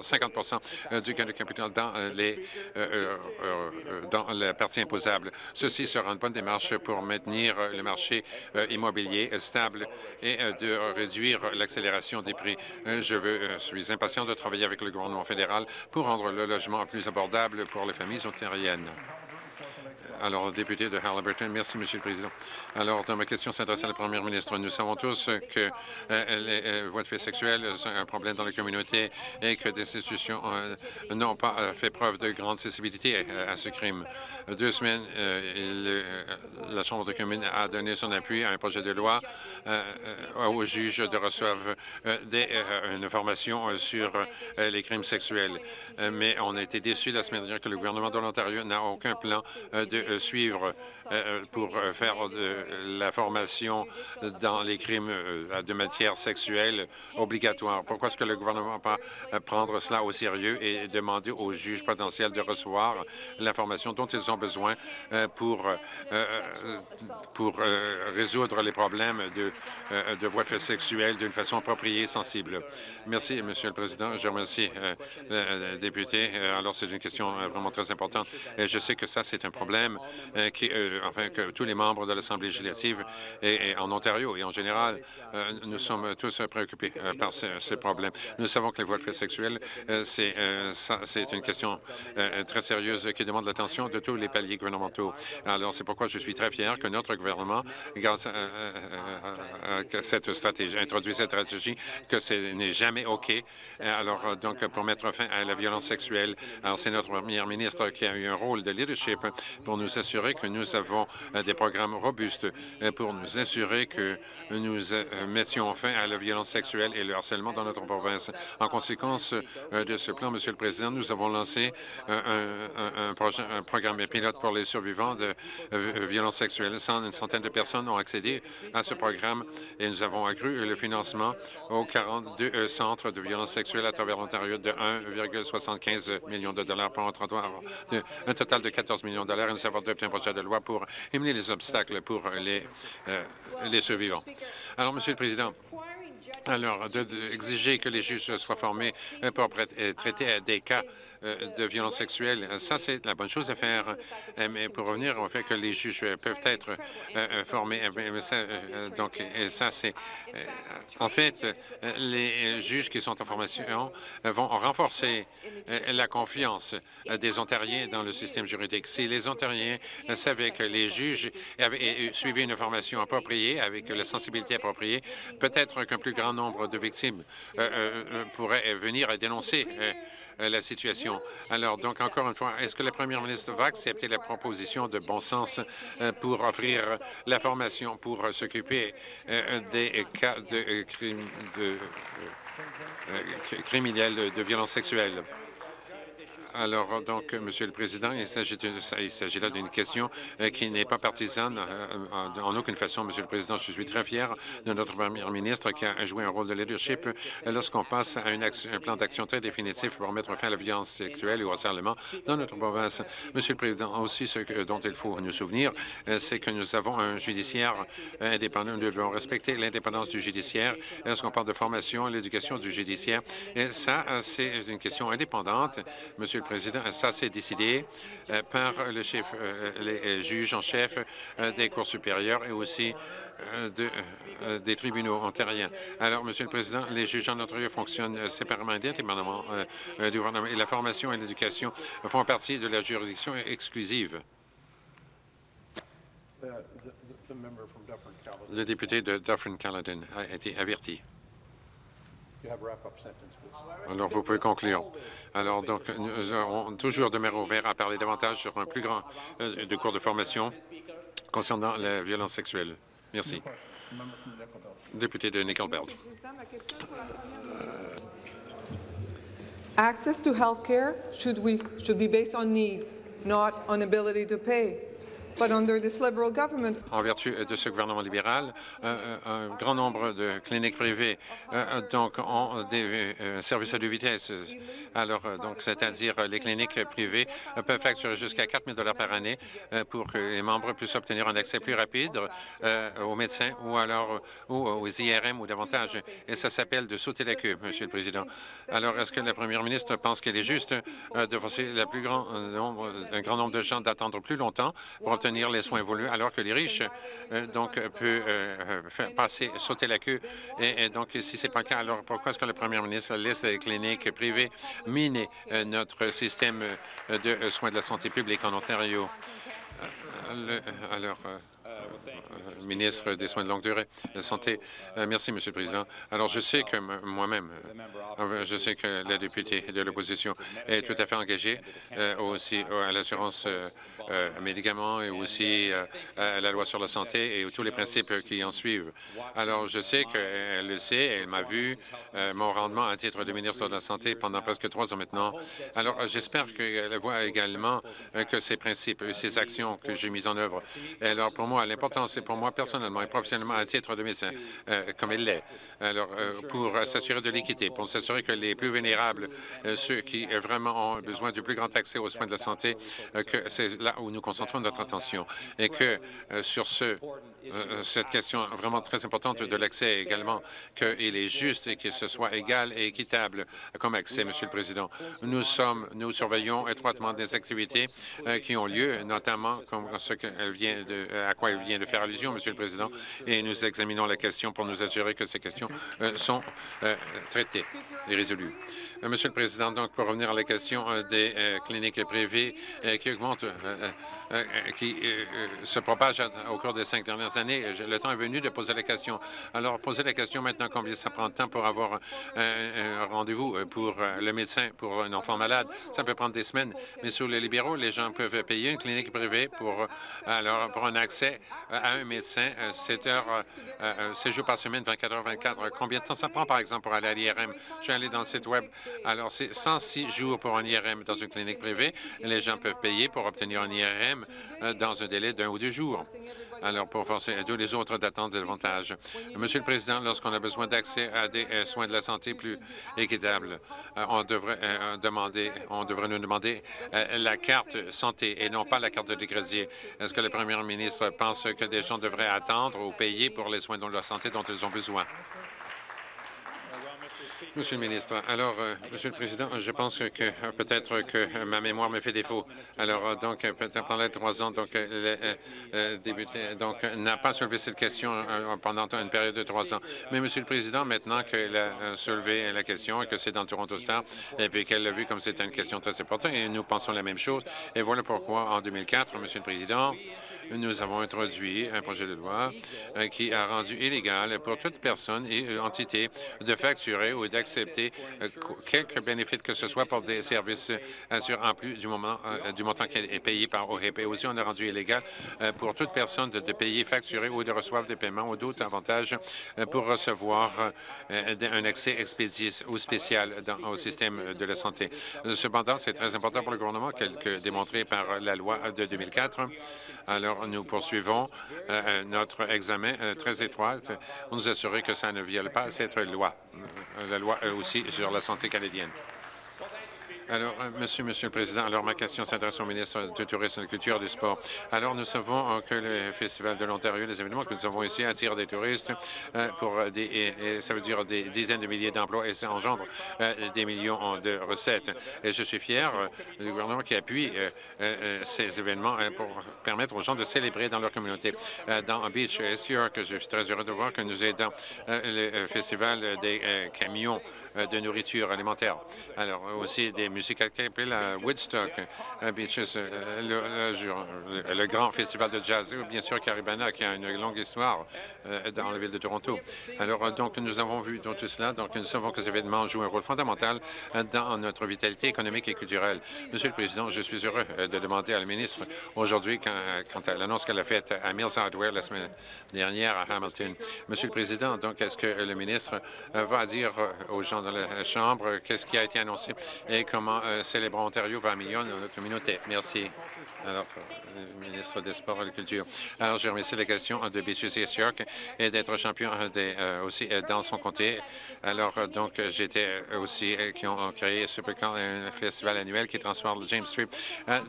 50 du gain de capital dans la partie imposable. Ceci sera une bonne démarche pour maintenir le marché euh, immobilier stable et euh, de réduire l'accélération des prix. Euh, je suis impatient de travailler avec le gouvernement fédéral pour rendre le logement plus abordable pour les familles ontariennes. Alors, député de Halliburton, merci, Monsieur le Président. Alors, ma question s'adresse à la Première ministre. Nous savons tous que euh, les voies de fait sexuelles sont un problème dans la communauté et que des institutions euh, n'ont pas euh, fait preuve de grande sensibilité à, ce crime. Deux semaines, la Chambre de communes a donné son appui à un projet de loi aux juges de recevoir des, une information sur les crimes sexuels. mais on a été déçus la semaine dernière que le gouvernement de l'Ontario n'a aucun plan de euh, suivre euh, pour euh, faire de la formation dans les crimes de matière sexuelle obligatoire. Pourquoi est-ce que le gouvernement ne pas prendre cela au sérieux et demander aux juges potentiels de recevoir l'information dont ils ont besoin pour, pour résoudre les problèmes de, de voies sexuelles d'une façon appropriée et sensible? Merci, Monsieur le Président. Je remercie le député. Alors, c'est une question vraiment très importante. Je sais que ça, c'est un problème problème qui, enfin, que tous les membres de l'Assemblée législative et, en Ontario et en général, nous sommes tous préoccupés par ce, problème. Nous savons que les voies de fait sexuelles, c'est une question très sérieuse qui demande l'attention de tous les paliers gouvernementaux. Alors, c'est pourquoi je suis très fier que notre gouvernement, grâce à, cette stratégie, introduit cette stratégie, que ce n'est jamais OK. Alors, donc, pour mettre fin à la violence sexuelle, c'est notre première ministre qui a eu un rôle de leadership pour nous assurer que nous avons des programmes robustes pour nous assurer que nous mettions fin à la violence sexuelle et le harcèlement dans notre province. En conséquence de ce plan, Monsieur le Président, nous avons lancé un, programme pilote pour les survivants de violences sexuelles. Une centaine de personnes ont accédé à ce programme et nous avons accru le financement aux 42 euh, centres de violences sexuelles à travers l'Ontario de 1,75 millions de dollars pour un, un total de 14 millions de dollars. Nous adopté un projet de loi pour éliminer les obstacles pour les, euh, les survivants. Alors, Monsieur le Président, alors, d'exiger que les juges soient formés euh, pour traiter des cas euh, de violences sexuelles. Ça, c'est la bonne chose à faire. Euh, mais pour revenir au fait que les juges peuvent être euh, formés, donc ça, c'est... En fait, les juges qui sont en formation vont renforcer la confiance des Ontariens dans le système juridique. Si les Ontariens savaient que les juges avaient suivi une formation appropriée, avec la sensibilité appropriée, peut-être qu'un plus grand nombre de victimes pourraient venir dénoncer euh, la situation. Alors, donc, encore une fois, est-ce que la première ministre va accepter la proposition de bon sens euh, pour offrir la formation pour s'occuper euh, des cas de, criminels de violences sexuelles? Alors, donc, Monsieur le Président, il s'agit là d'une question euh, qui n'est pas partisane euh, en aucune façon, Monsieur le Président. Je suis très fier de notre Premier ministre qui a joué un rôle de leadership euh, lorsqu'on passe à un plan d'action très définitif pour mettre fin à la violence sexuelle et au harcèlement dans notre province. Monsieur le Président, aussi, ce dont il faut nous souvenir, c'est que nous avons un judiciaire indépendant. Nous devons respecter l'indépendance du judiciaire lorsqu'on parle de formation et l'éducation du judiciaire. Et ça, c'est une question indépendante, Monsieur le Président. Ça, c'est décidé euh, par le chef, euh, les euh, juges en chef des cours supérieures et aussi des tribunaux ontariens. Alors, Monsieur le Président, les juges en Ontario fonctionnent séparément indépendamment du gouvernement et la formation et l'éducation font partie de la juridiction exclusive. Le député de Dufferin-Caledon a été averti. Alors, vous pouvez conclure. Alors, donc, nous aurons toujours demeuré ouverts à parler davantage sur un plus grand euh, de cours de formation concernant la violence sexuelle. Merci. Député de Nickel Belt. Access to health care should, we, should be based on needs, not on ability to pay. En vertu de ce gouvernement libéral, euh, euh, un grand nombre de cliniques privées euh, donc ont des services à deux vitesses. Alors, donc, c'est-à-dire les cliniques privées peuvent facturer jusqu'à 4 000 par année pour que les membres puissent obtenir un accès plus rapide aux médecins ou alors aux IRM ou davantage. Et ça s'appelle de sauter la queue, Monsieur le Président. Alors, est-ce que la Première ministre pense qu'il est juste de forcer la plus grand nombre, un grand nombre de gens d'attendre plus longtemps pour obtenir les soins voulus, alors que les riches euh, donc peuvent euh, passer, sauter la queue. Et, donc, si c'est pas le cas, alors pourquoi est-ce que le premier ministre laisse les cliniques privées miner euh, notre système de soins de la santé publique en Ontario? Alors, euh, ministre des Soins de longue durée, de la Santé. Euh, merci, Monsieur le Président. Alors, je sais que moi-même, euh, je sais que la députée de l'opposition est tout à fait engagée aussi à l'assurance médicaments et aussi à la loi sur la santé et tous les principes qui en suivent. Alors, je sais qu'elle le sait, elle m'a vu mon rendement à titre de ministre de la Santé pendant presque trois ans maintenant. Alors, j'espère qu'elle voit également que ces principes ces actions que j'ai mises en œuvre, alors pour moi, l'important, c'est pour moi personnellement et professionnellement à titre de médecin, euh, comme il l'est. Alors, euh, pour s'assurer de l'équité, pour s'assurer que les plus vulnérables, euh, ceux qui vraiment ont besoin du plus grand accès aux soins de la santé, que c'est là où nous concentrons notre attention et que sur ce euh, cette question vraiment très importante de l'accès également, qu'il est juste et que ce soit égal et équitable comme accès, Monsieur le Président. Nous sommes, nous surveillons étroitement des activités euh, qui ont lieu, notamment comme ce qu'elle vient de, à quoi elle vient de faire allusion, Monsieur le Président, et nous examinons la question pour nous assurer que ces questions sont traitées et résolues. Monsieur le Président, donc pour revenir à la question des cliniques privées qui augmentent euh, euh, qui euh, se propage au cours des cinq dernières années. Le temps est venu de poser la question. Alors, poser la question maintenant combien ça prend de temps pour avoir un, rendez-vous pour le médecin pour un enfant malade? Ça peut prendre des semaines. Mais sous les libéraux, les gens peuvent payer une clinique privée pour, alors, pour un accès à un médecin 7 heures, 7 jours par semaine, 24 heures 24. Combien de temps ça prend, par exemple, pour aller à l'IRM? Je suis allé dans le site Web. Alors, c'est 106 jours pour un IRM dans une clinique privée. Les gens peuvent payer pour obtenir un IRM euh, dans un délai d'un ou deux jours. Alors, pour forcer tous les autres d'attendre davantage. Monsieur le Président, lorsqu'on a besoin d'accès à des euh, soins de la santé plus équitables, euh, on devrait nous demander la carte santé et non pas la carte de crédit. Est-ce que le Premier ministre pense que des gens devraient attendre ou payer pour les soins de la santé dont ils ont besoin? Monsieur le ministre, alors, euh, Monsieur le Président, je pense que euh, peut-être que ma mémoire me fait défaut. Alors, euh, donc, peut-être pendant les trois ans, donc, le député donc, n'a pas soulevé cette question pendant une période de trois ans. Mais, Monsieur le Président, maintenant qu'elle a soulevé la question et que c'est dans Toronto Star, et puis qu'elle l'a vu comme c'était une question très importante, et nous pensons la même chose, et voilà pourquoi, en 2004, Monsieur le Président, nous avons introduit un projet de loi euh, qui a rendu illégal pour toute personne et euh, entité de facturer ou d'accepter euh, quelque bénéfice que ce soit pour des services assurés en plus du, montant qui est payé par OHP. Aussi, on a rendu illégal pour toute personne de, payer, facturer ou de recevoir des paiements ou d'autres avantages pour recevoir un accès expédié ou spécial au système de la santé. Cependant, c'est très important pour le gouvernement, que démontré par la loi de 2004. Alors, nous poursuivons euh, euh, notre examen euh, très étroit pour nous assurer que ça ne viole pas cette loi, la loi aussi sur la santé canadienne. Alors, euh, Monsieur, Monsieur le Président, alors ma question s'adresse au ministre du Tourisme, de la Culture et du Sport. Alors, nous savons euh, que le Festival de l'Ontario, les événements que nous avons ici attirent des touristes euh, pour des, ça veut dire des dizaines de milliers d'emplois et ça engendre des millions de recettes. Et je suis fier du gouvernement qui appuie ces événements pour permettre aux gens de célébrer dans leur communauté. dans Beach et que je suis très heureux de voir que nous aidons le Festival des camions de nourriture alimentaire. Alors, aussi des musical à Woodstock, à Beaches, euh, le, le, grand festival de jazz, ou bien sûr Caribana, qui a une longue histoire euh, dans la ville de Toronto. Alors, euh, donc, nous avons vu dans tout cela, donc nous savons que ces événements jouent un rôle fondamental dans notre vitalité économique et culturelle. Monsieur le Président, je suis heureux de demander à la ministre aujourd'hui, quand, elle annonce qu'elle a faite à Mills Hardware la semaine dernière à Hamilton. Monsieur le Président, donc, est-ce que le ministre va dire aux gens de la Chambre qu'est-ce qui a été annoncé et comment euh, célébrons Ontario 20 millions dans notre communauté. Merci. Le ministre des Sports et de la Culture. Alors, je remercie la question de Beaches York et d'être champion des, euh, aussi euh, dans son comté. Alors, donc, j'étais aussi qui ont créé Supercon, un festival annuel qui transforme James Street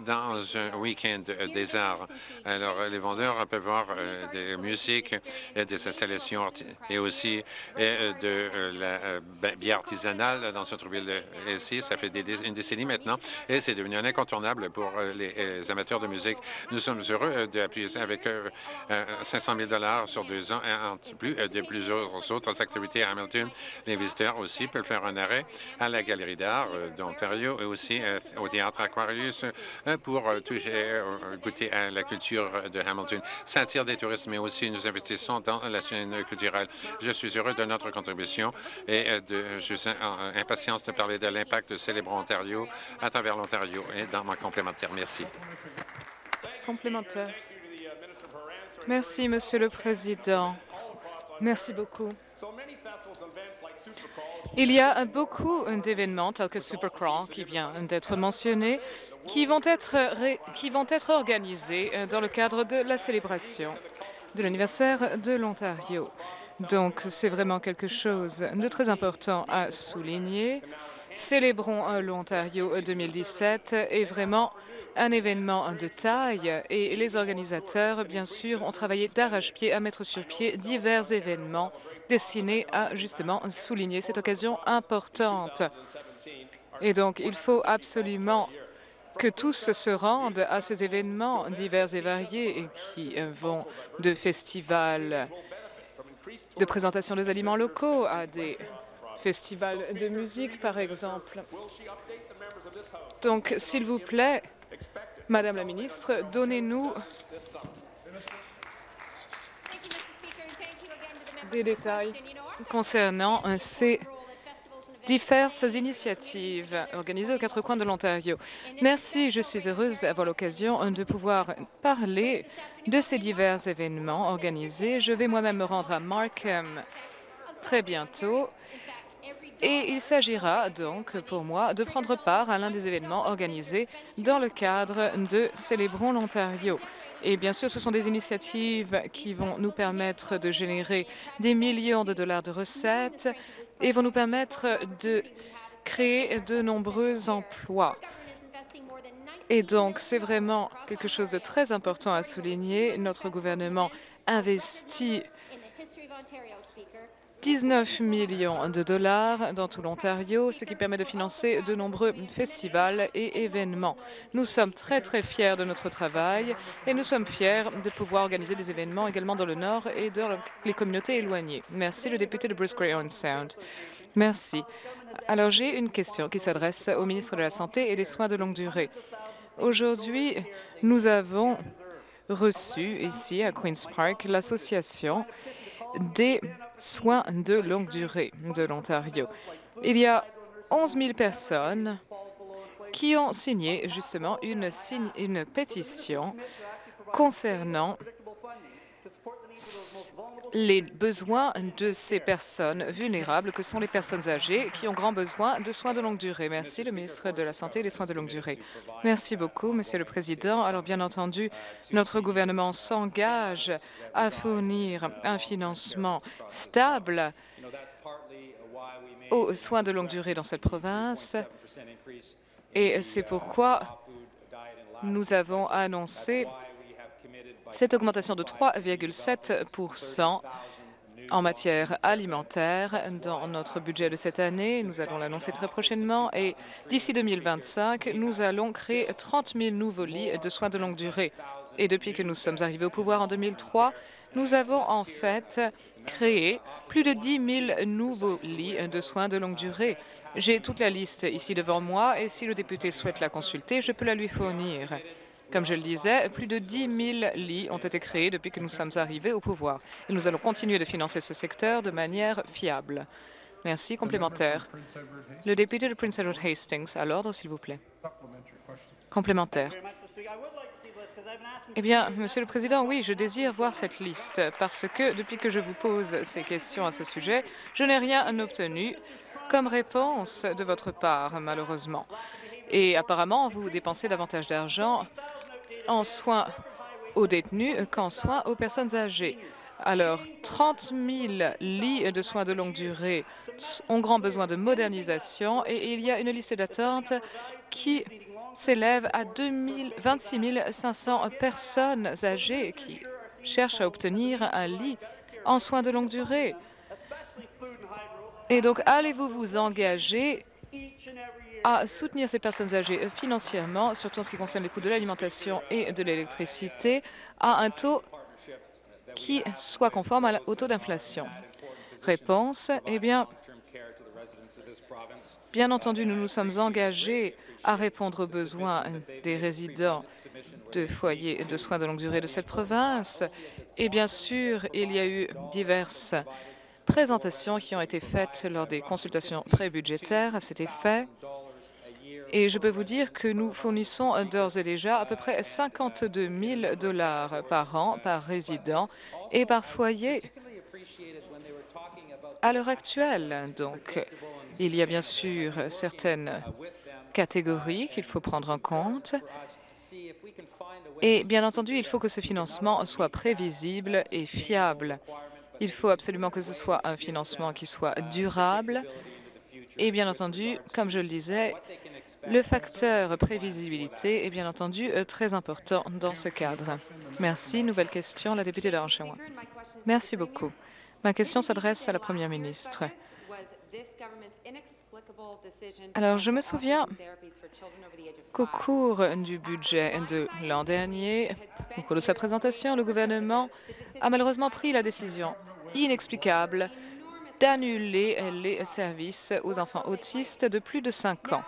dans un week-end des arts. Alors, les vendeurs peuvent voir des musiques, des installations et aussi de la bière artisanale dans notre ville ici. Ça fait des, une décennie maintenant et c'est devenu un incontournable pour les amateurs de musique. Nous sommes heureux euh, d'appuyer avec 500 000 sur deux ans, en plus euh, de plusieurs autres activités à Hamilton. Les visiteurs aussi peuvent faire un arrêt à la Galerie d'art euh, d'Ontario et aussi au Théâtre Aquarius pour toucher, goûter à la culture de Hamilton. Ça attire des touristes, mais aussi nous investissons dans la scène culturelle. Je suis heureux de notre contribution et de, je suis impatience de parler de l'impact de Célébrons Ontario à travers l'Ontario et dans ma complémentaire. Merci. Merci, Monsieur le Président. Merci beaucoup. Il y a beaucoup d'événements tels que Supercrawl qui vient d'être mentionné, qui vont être, qui vont être organisés euh, dans le cadre de la célébration de l'anniversaire de l'Ontario. Donc, c'est vraiment quelque chose de très important à souligner. Célébrons l'Ontario 2017 est vraiment un événement de taille et les organisateurs, bien sûr, ont travaillé d'arrache-pied à mettre sur pied divers événements destinés à justement souligner cette occasion importante. Et donc, il faut absolument que tous se rendent à ces événements divers et variés qui vont de festivals de présentation des aliments locaux à des festivals de musique, par exemple. Donc, s'il vous plaît, Madame la ministre, donnez-nous des détails concernant ces diverses initiatives organisées aux quatre coins de l'Ontario. Merci, je suis heureuse d'avoir l'occasion de pouvoir parler de ces divers événements organisés. Je vais moi-même me rendre à Markham très bientôt et il s'agira donc pour moi de prendre part à l'un des événements organisés dans le cadre de Célébrons l'Ontario. Et bien sûr, ce sont des initiatives qui vont nous permettre de générer des millions de dollars de recettes et vont nous permettre de créer de nombreux emplois. Et donc, c'est vraiment quelque chose de très important à souligner. Notre gouvernement investit 19 millions de dollars dans tout l'Ontario, ce qui permet de financer de nombreux festivals et événements. Nous sommes très, très fiers de notre travail et nous sommes fiers de pouvoir organiser des événements également dans le Nord et dans les communautés éloignées. Merci, le député de Bruce Owen Sound. Merci. Alors, j'ai une question qui s'adresse au ministre de la Santé et des Soins de longue durée. Aujourd'hui, nous avons reçu ici à Queen's Park l'association des soins de longue durée de l'Ontario. Il y a 11 000 personnes qui ont signé justement une, une pétition concernant les besoins de ces personnes vulnérables que sont les personnes âgées qui ont grand besoin de soins de longue durée. Merci, le ministre de la Santé et des Soins de longue durée. Merci beaucoup, Monsieur le Président. Alors, bien entendu, notre gouvernement s'engage à fournir un financement stable aux soins de longue durée dans cette province. Et c'est pourquoi nous avons annoncé cette augmentation de 3,7% en matière alimentaire dans notre budget de cette année. Nous allons l'annoncer très prochainement et d'ici 2025, nous allons créer 30 000 nouveaux lits de soins de longue durée. Et depuis que nous sommes arrivés au pouvoir en 2003, nous avons en fait créé plus de 10 000 nouveaux lits de soins de longue durée. J'ai toute la liste ici devant moi et si le député souhaite la consulter, je peux la lui fournir. Comme je le disais, plus de 10 000 lits ont été créés depuis que nous sommes arrivés au pouvoir. Et nous allons continuer de financer ce secteur de manière fiable. Merci. Complémentaire. Le député de Prince Edward Hastings, à l'ordre, s'il vous plaît. Complémentaire. Eh bien, Monsieur le Président, oui, je désire voir cette liste parce que depuis que je vous pose ces questions à ce sujet, je n'ai rien obtenu comme réponse de votre part, malheureusement. Et apparemment, vous dépensez davantage d'argent en soins aux détenus qu'en soins aux personnes âgées. Alors, 30 000 lits de soins de longue durée ont grand besoin de modernisation et il y a une liste d'attente qui s'élève à 26 500 personnes âgées qui cherchent à obtenir un lit en soins de longue durée. Et donc, allez-vous vous engager à soutenir ces personnes âgées financièrement, surtout en ce qui concerne les coûts de l'alimentation et de l'électricité, à un taux qui soit conforme au taux d'inflation Réponse, eh bien, bien entendu, nous nous sommes engagés à répondre aux besoins des résidents de foyers de soins de longue durée de cette province. Et bien sûr, il y a eu diverses présentations qui ont été faites lors des consultations pré-budgétaires à cet effet. Et je peux vous dire que nous fournissons d'ores et déjà à peu près 52 000 dollars par an par résident et par foyer à l'heure actuelle. Donc, il y a bien sûr certaines catégories qu'il faut prendre en compte. Et bien entendu, il faut que ce financement soit prévisible et fiable. Il faut absolument que ce soit un financement qui soit durable Et bien entendu, comme je le disais, le facteur prévisibilité est bien entendu euh, très important dans ce cadre. Merci. Nouvelle question, la députée d'Orangewa. Merci beaucoup. Ma question s'adresse à la Première ministre. Alors, je me souviens qu'au cours du budget de l'an dernier, au cours de sa présentation, le gouvernement a malheureusement pris la décision inexplicable d'annuler les services aux enfants autistes de plus de 5 ans.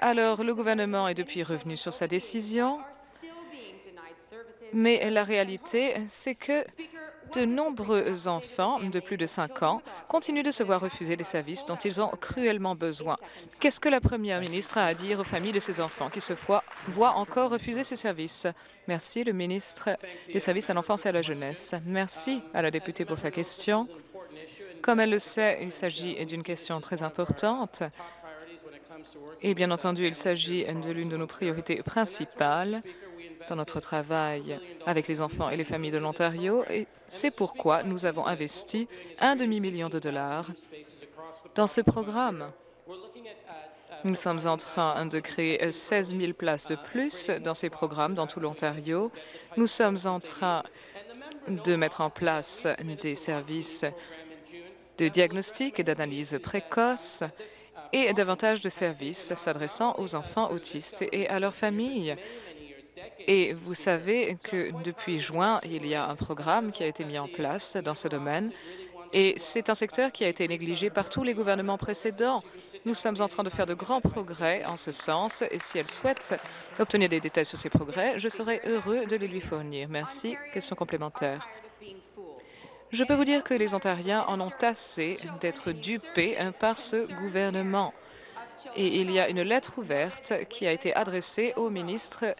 Alors, le gouvernement est depuis revenu sur sa décision, mais la réalité, c'est que de nombreux enfants de plus de 5 ans continuent de se voir refuser des services dont ils ont cruellement besoin. Qu'est-ce que la Première ministre a à dire aux familles de ces enfants qui se voient encore refuser ces services? Merci, le ministre des Services à l'enfance et à la jeunesse. Merci à la députée pour sa question. Comme elle le sait, il s'agit d'une question très importante. Et bien entendu, il s'agit de l'une de nos priorités principales dans notre travail avec les enfants et les familles de l'Ontario et c'est pourquoi nous avons investi un demi-million de dollars dans ce programme. Nous sommes en train de créer 16 000 places de plus dans ces programmes dans tout l'Ontario. Nous sommes en train de mettre en place des services de diagnostic et d'analyse précoce et davantage de services s'adressant aux enfants autistes et à leurs familles. Et vous savez que depuis juin, il y a un programme qui a été mis en place dans ce domaine et c'est un secteur qui a été négligé par tous les gouvernements précédents. Nous sommes en train de faire de grands progrès en ce sens et si elle souhaite obtenir des détails sur ces progrès, je serai heureux de les lui fournir. Merci. Question complémentaire. Je peux vous dire que les Ontariens en ont assez d'être dupés par ce gouvernement. Et il y a une lettre ouverte qui a été adressée au ministre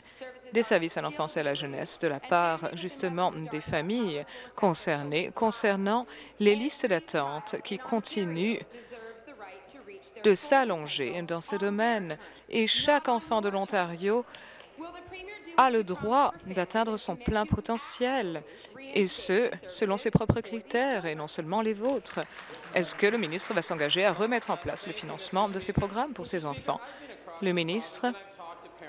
des services à l'enfance et à la jeunesse de la part justement des familles concernées concernant les listes d'attente qui continuent de s'allonger dans ce domaine. Et chaque enfant de l'Ontario a le droit d'atteindre son plein potentiel, et ce, selon ses propres critères et non seulement les vôtres. Est-ce que le ministre va s'engager à remettre en place le financement de ces programmes pour ces enfants? Le ministre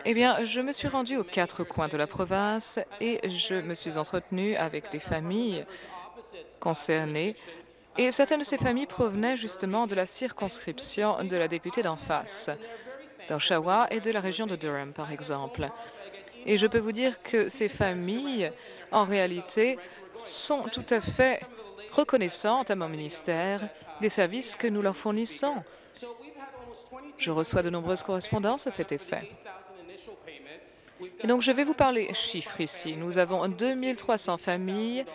eh bien, je me suis rendue aux quatre coins de la province et je me suis entretenue avec des familles concernées. Et certaines de ces familles provenaient justement de la circonscription de la députée d'en face, d'Oshawa et de la région de Durham, par exemple. Et je peux vous dire que ces familles, en réalité, sont tout à fait reconnaissantes à mon ministère des services que nous leur fournissons. Je reçois de nombreuses correspondances à cet effet. Donc, je vais vous parler chiffres ici. Nous avons 2300 familles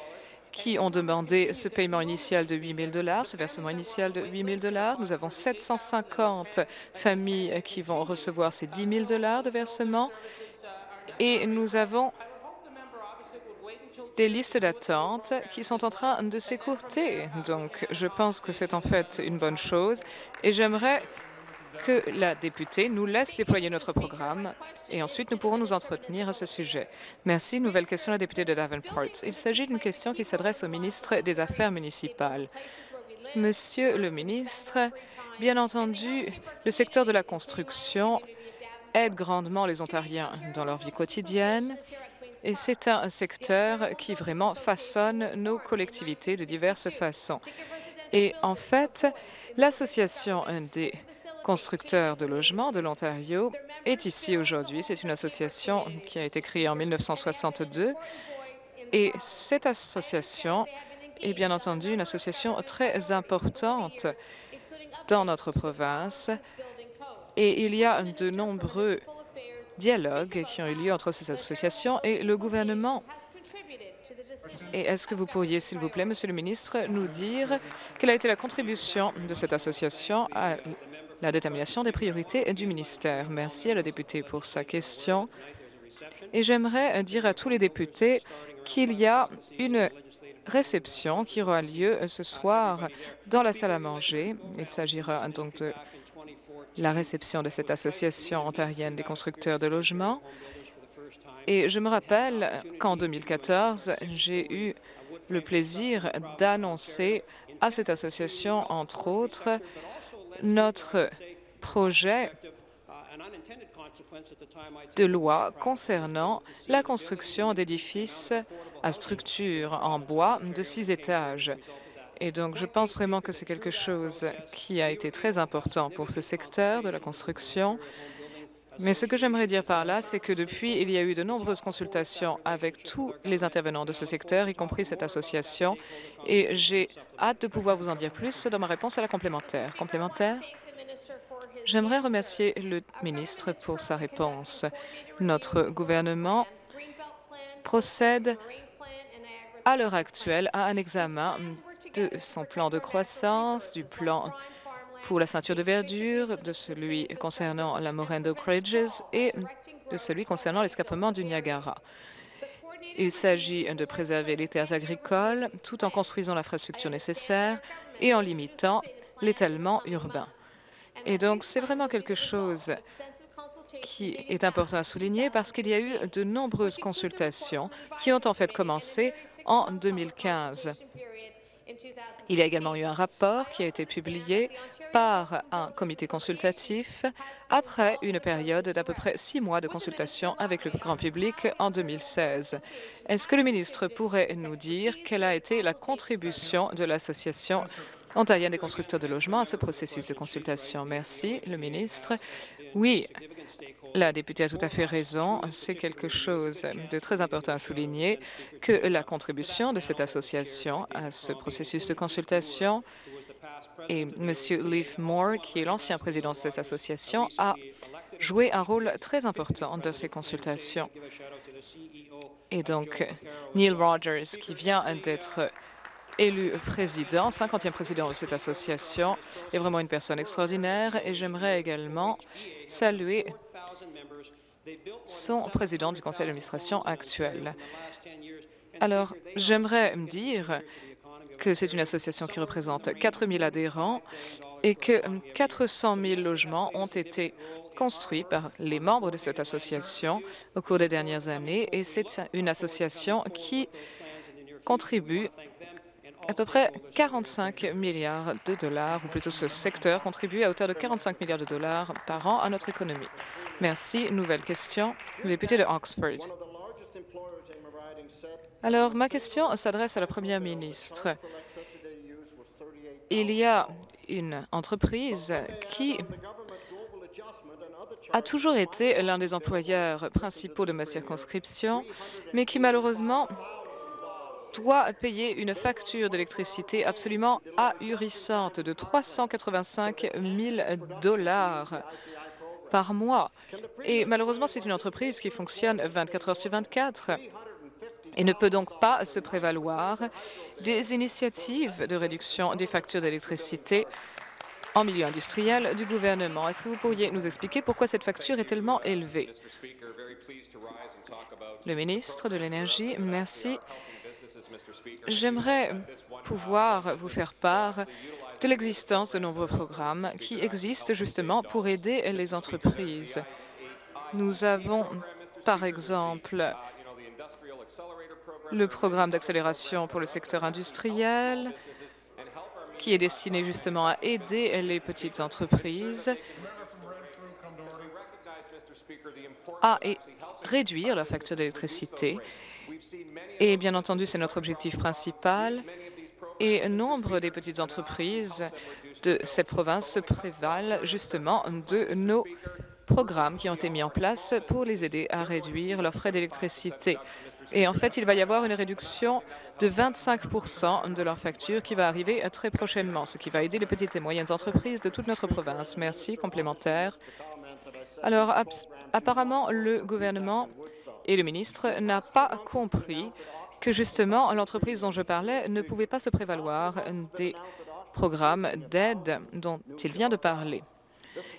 qui ont demandé ce paiement initial de 8 000 dollars, ce versement initial de 8 000 dollars. Nous avons 750 familles qui vont recevoir ces 10 000 dollars de versement. Et nous avons des listes d'attente qui sont en train de s'écourter. Donc, je pense que c'est en fait une bonne chose. Et j'aimerais que la députée nous laisse déployer notre programme et ensuite nous pourrons nous entretenir à ce sujet. Merci. Nouvelle question, la députée de Davenport. Il s'agit d'une question qui s'adresse au ministre des Affaires municipales. Monsieur le ministre, bien entendu, le secteur de la construction aide grandement les Ontariens dans leur vie quotidienne et c'est un secteur qui vraiment façonne nos collectivités de diverses façons. Et en fait, l'association des constructeur de logements de l'Ontario, est ici aujourd'hui. C'est une association qui a été créée en 1962 et cette association est bien entendu une association très importante dans notre province et il y a de nombreux dialogues qui ont eu lieu entre ces associations et le gouvernement. Et est-ce que vous pourriez, s'il vous plaît, Monsieur le ministre, nous dire quelle a été la contribution de cette association à la détermination des priorités du ministère. Merci à la députée pour sa question. Et j'aimerais dire à tous les députés qu'il y a une réception qui aura lieu ce soir dans la salle à manger. Il s'agira donc de la réception de cette association ontarienne des constructeurs de logements. Et je me rappelle qu'en 2014, j'ai eu le plaisir d'annoncer à cette association, entre autres, notre projet de loi concernant la construction d'édifices à structure en bois de six étages. Et donc, je pense vraiment que c'est quelque chose qui a été très important pour ce secteur de la construction. Mais ce que j'aimerais dire par là, c'est que depuis, il y a eu de nombreuses consultations avec tous les intervenants de ce secteur, y compris cette association, et j'ai hâte de pouvoir vous en dire plus dans ma réponse à la complémentaire. Complémentaire? J'aimerais remercier le ministre pour sa réponse. Notre gouvernement procède à l'heure actuelle à un examen de son plan de croissance, du plan pour la ceinture de verdure, de celui concernant la moraine d'Oak Ridges et de celui concernant l'escapement du Niagara. Il s'agit de préserver les terres agricoles tout en construisant l'infrastructure nécessaire et en limitant l'étalement urbain. Et donc, c'est vraiment quelque chose qui est important à souligner parce qu'il y a eu de nombreuses consultations qui ont en fait commencé en 2015. Il y a également eu un rapport qui a été publié par un comité consultatif après une période d'à peu près six mois de consultation avec le grand public en 2016. Est-ce que le ministre pourrait nous dire quelle a été la contribution de l'Association ontarienne des constructeurs de logements à ce processus de consultation? Merci, le ministre. Oui, la députée a tout à fait raison. C'est quelque chose de très important à souligner que la contribution de cette association à ce processus de consultation et M. Leaf Moore, qui est l'ancien président de cette association, a joué un rôle très important dans ces consultations. Et donc, Neil Rogers, qui vient d'être élu président, 50e président de cette association, est vraiment une personne extraordinaire et j'aimerais également saluer son président du conseil d'administration actuel. Alors, j'aimerais me dire que c'est une association qui représente 4 000 adhérents et que 400 000 logements ont été construits par les membres de cette association au cours des dernières années et c'est une association qui contribue à peu près 45 milliards de dollars, ou plutôt ce secteur contribue à hauteur de 45 milliards de dollars par an à notre économie. Merci. Nouvelle question. Le député de Oxford. Alors, ma question s'adresse à la Première ministre. Il y a une entreprise qui a toujours été l'un des employeurs principaux de ma circonscription, mais qui malheureusement doit payer une facture d'électricité absolument ahurissante de 385 000 dollars par mois. Et malheureusement, c'est une entreprise qui fonctionne 24 heures sur 24 et ne peut donc pas se prévaloir des initiatives de réduction des factures d'électricité en milieu industriel du gouvernement. Est-ce que vous pourriez nous expliquer pourquoi cette facture est tellement élevée? Le ministre de l'Énergie, merci. J'aimerais pouvoir vous faire part de l'existence de nombreux programmes qui existent justement pour aider les entreprises. Nous avons, par exemple, le programme d'accélération pour le secteur industriel, qui est destiné justement à aider les petites entreprises à réduire leur facture d'électricité et bien entendu, c'est notre objectif principal. Et nombre des petites entreprises de cette province se prévalent justement de nos programmes qui ont été mis en place pour les aider à réduire leurs frais d'électricité. Et en fait, il va y avoir une réduction de 25% de leurs factures qui va arriver très prochainement, ce qui va aider les petites et moyennes entreprises de toute notre province. Merci. Complémentaire. Alors, apparemment, le gouvernement et le ministre n'a pas compris que justement l'entreprise dont je parlais ne pouvait pas se prévaloir des programmes d'aide dont il vient de parler.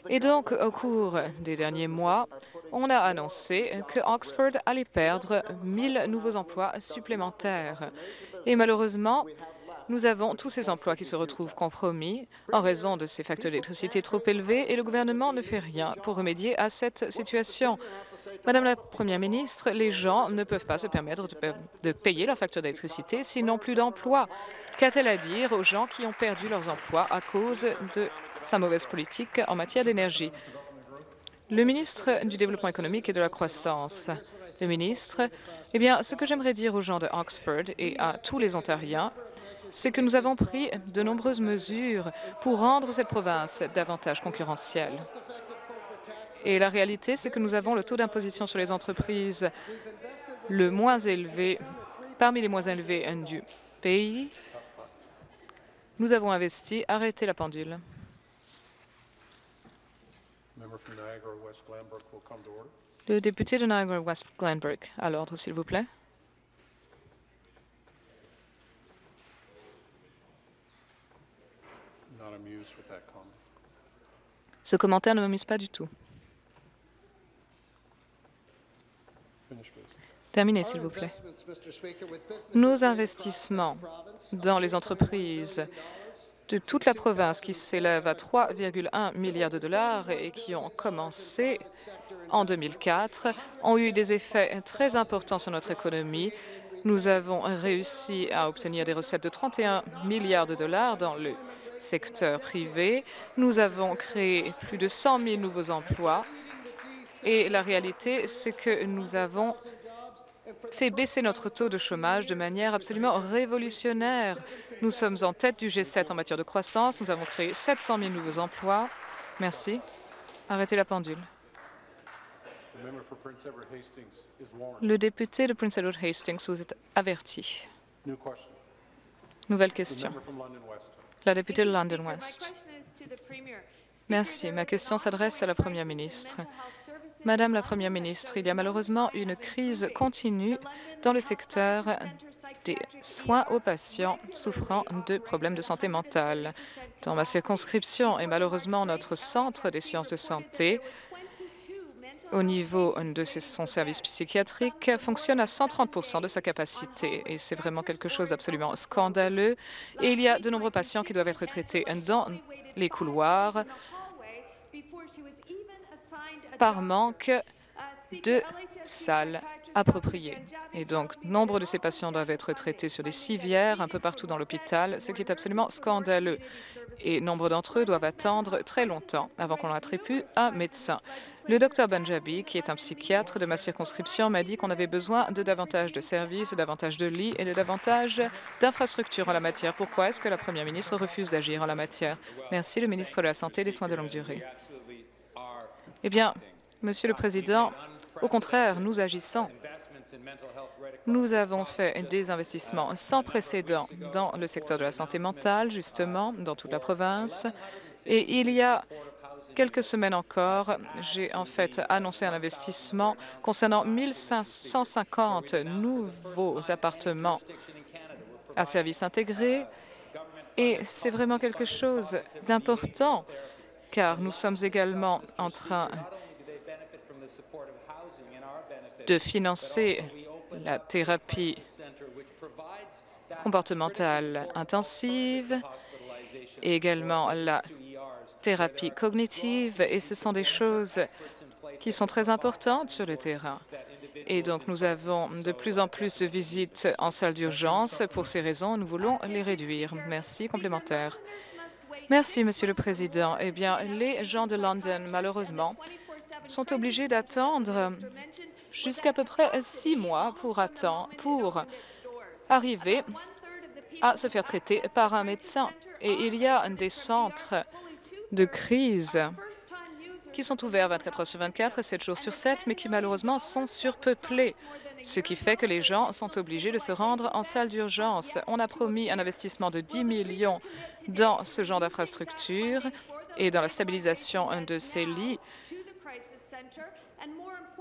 Et donc, au cours des derniers mois, on a annoncé que Oxford allait perdre 1000 nouveaux emplois supplémentaires. Et malheureusement, nous avons tous ces emplois qui se retrouvent compromis en raison de ces facteurs d'électricité trop élevés et le gouvernement ne fait rien pour remédier à cette situation. Madame la Première ministre, les gens ne peuvent pas se permettre de, payer leur facture d'électricité s'ils n'ont plus d'emploi. Qu'a-t-elle à dire aux gens qui ont perdu leurs emplois à cause de sa mauvaise politique en matière d'énergie? Le ministre du Développement économique et de la croissance. Le ministre, eh bien, ce que j'aimerais dire aux gens de Oxford et à tous les Ontariens, c'est que nous avons pris de nombreuses mesures pour rendre cette province davantage concurrentielle. Et la réalité, c'est que nous avons le taux d'imposition sur les entreprises le moins élevé, parmi les moins élevés du pays. Nous avons investi. Arrêtez la pendule. Le député de Niagara West Glenbrook, à l'ordre, s'il vous plaît. Ce commentaire ne m'amuse pas du tout. Terminez, s'il vous plaît. Nos investissements dans les entreprises de toute la province qui s'élèvent à 3,1 milliards de dollars et qui ont commencé en 2004 ont eu des effets très importants sur notre économie. Nous avons réussi à obtenir des recettes de 31 milliards de dollars dans le secteur privé. Nous avons créé plus de 100 000 nouveaux emplois. Et la réalité, c'est que nous avons fait baisser notre taux de chômage de manière absolument révolutionnaire. Nous sommes en tête du G7 en matière de croissance. Nous avons créé 700 000 nouveaux emplois. Merci. Arrêtez la pendule. Le député de Prince Edward Hastings vous est averti. Nouvelle question. La députée de London West. Merci. Ma question s'adresse à la Première ministre. Madame la Première ministre, il y a malheureusement une crise continue dans le secteur des soins aux patients souffrant de problèmes de santé mentale. Dans ma circonscription et malheureusement notre centre des sciences de santé, au niveau de son service psychiatrique, fonctionne à 130% de sa capacité. Et c'est vraiment quelque chose d'absolument scandaleux. Et il y a de nombreux patients qui doivent être traités dans les couloirs par manque de salles appropriées. Et donc, nombre de ces patients doivent être traités sur des civières un peu partout dans l'hôpital, ce qui est absolument scandaleux. Et nombre d'entre eux doivent attendre très longtemps avant qu'on leur attribue un médecin. Le docteur Banjabi, qui est un psychiatre de ma circonscription, m'a dit qu'on avait besoin de davantage de services, de davantage de lits et de davantage d'infrastructures en la matière. Pourquoi est-ce que la Première ministre refuse d'agir en la matière? Merci, le ministre de la Santé et des Soins de longue durée. Eh bien, Monsieur le Président, au contraire, nous agissons. Nous avons fait des investissements sans précédent dans le secteur de la santé mentale, justement, dans toute la province. Et il y a quelques semaines encore, j'ai en fait annoncé un investissement concernant 1550 nouveaux appartements à service intégré. Et c'est vraiment quelque chose d'important, car nous sommes également en train de financer la thérapie comportementale intensive et également la thérapie cognitive. Et ce sont des choses qui sont très importantes sur le terrain. Et donc, nous avons de plus en plus de visites en salle d'urgence. Pour ces raisons, nous voulons les réduire. Merci. Complémentaire. Merci, Monsieur le Président. Eh bien, les gens de London, malheureusement, sont obligés d'attendre jusqu'à peu près six mois pour, arriver à se faire traiter par un médecin. Et il y a des centres de crise qui sont ouverts 24 heures sur 24 et 7 jours sur 7, mais qui malheureusement sont surpeuplés, ce qui fait que les gens sont obligés de se rendre en salle d'urgence. On a promis un investissement de 10 millions dans ce genre d'infrastructure et dans la stabilisation de ces lits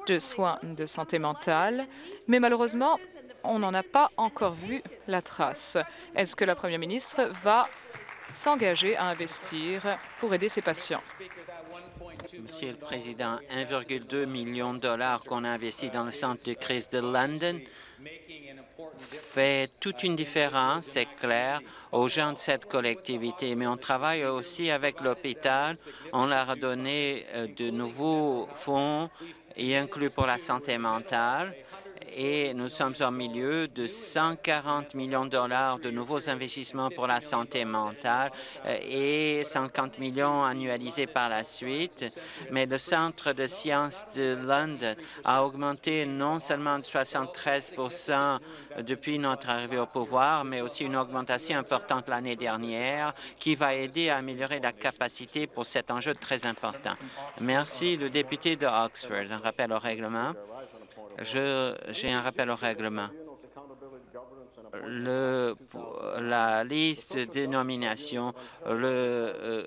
de soins de santé mentale, mais malheureusement, on n'en a pas encore vu la trace. Est-ce que la Première ministre va s'engager à investir pour aider ces patients? Monsieur le Président, 1,2 million de dollars qu'on a investi dans le centre de crise de London fait toute une différence, c'est clair, aux gens de cette collectivité. Mais on travaille aussi avec l'hôpital. On leur a donné euh, de nouveaux fonds, y inclus pour la santé mentale et nous sommes au milieu de 140 millions de dollars de nouveaux investissements pour la santé mentale euh, et 50 millions annualisés par la suite. Mais le Centre de sciences de London a augmenté non seulement de 73% depuis notre arrivée au pouvoir, mais aussi une augmentation importante l'année dernière qui va aider à améliorer la capacité pour cet enjeu très important. Merci, le député de Oxford. Un rappel au règlement. J'ai un rappel au règlement. Le, la liste des nominations, le euh,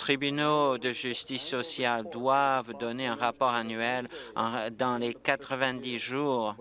tribunal de justice sociale doivent donner un rapport annuel dans les 90 jours,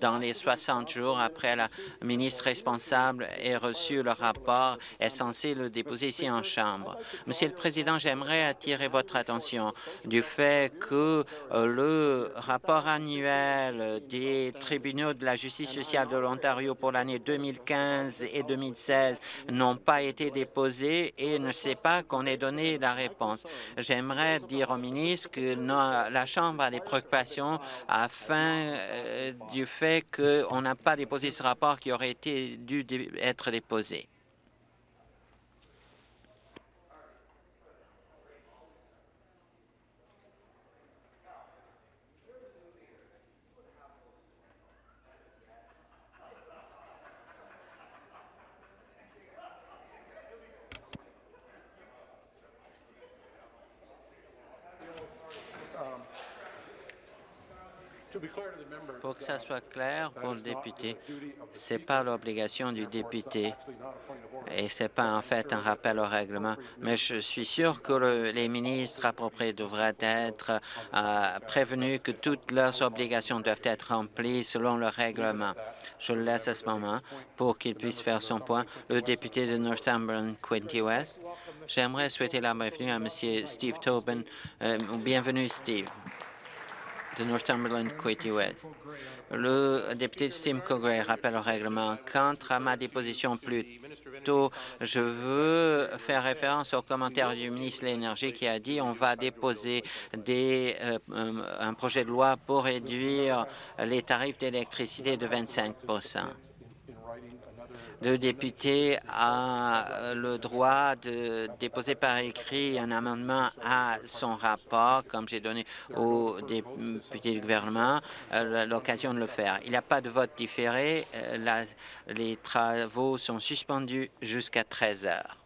dans les 60 jours après la ministre responsable ait reçu le rapport, est censé le déposer ici en Chambre. Monsieur le Président, j'aimerais attirer votre attention du fait que euh, le rapport annuel des tribunaux de la justice sociale de l'Ontario pour l'année 2015 et 2016 n'ont pas été déposés et ne sait pas qu'on ait donné la réponse. J'aimerais dire au ministre que la Chambre a des préoccupations afin euh, du fait qu'on n'a pas déposé ce rapport qui aurait été dû être déposé. Pour que ça soit clair pour le député, ce n'est pas l'obligation du député et ce n'est pas en fait un rappel au règlement, mais je suis sûr que les ministres appropriés devraient être euh, prévenus que toutes leurs obligations doivent être remplies selon le règlement. Je le laisse à ce moment pour qu'il puisse faire son point. Le député de Northumberland, Quinty West. J'aimerais souhaiter la bienvenue à M. Steve Tobin. Euh, bienvenue, Steve de Northumberland, West. Le député de Steve Cogray rappelle au règlement. Quant à ma déposition plus tôt, je veux faire référence au commentaire du ministre de l'Énergie qui a dit on va déposer des, euh, un projet de loi pour réduire les tarifs d'électricité de 25 le député a le droit de déposer par écrit un amendement à son rapport, comme j'ai donné au député du gouvernement euh, l'occasion de le faire. Il n'y a pas de vote différé. Euh, les travaux sont suspendus jusqu'à 13 heures.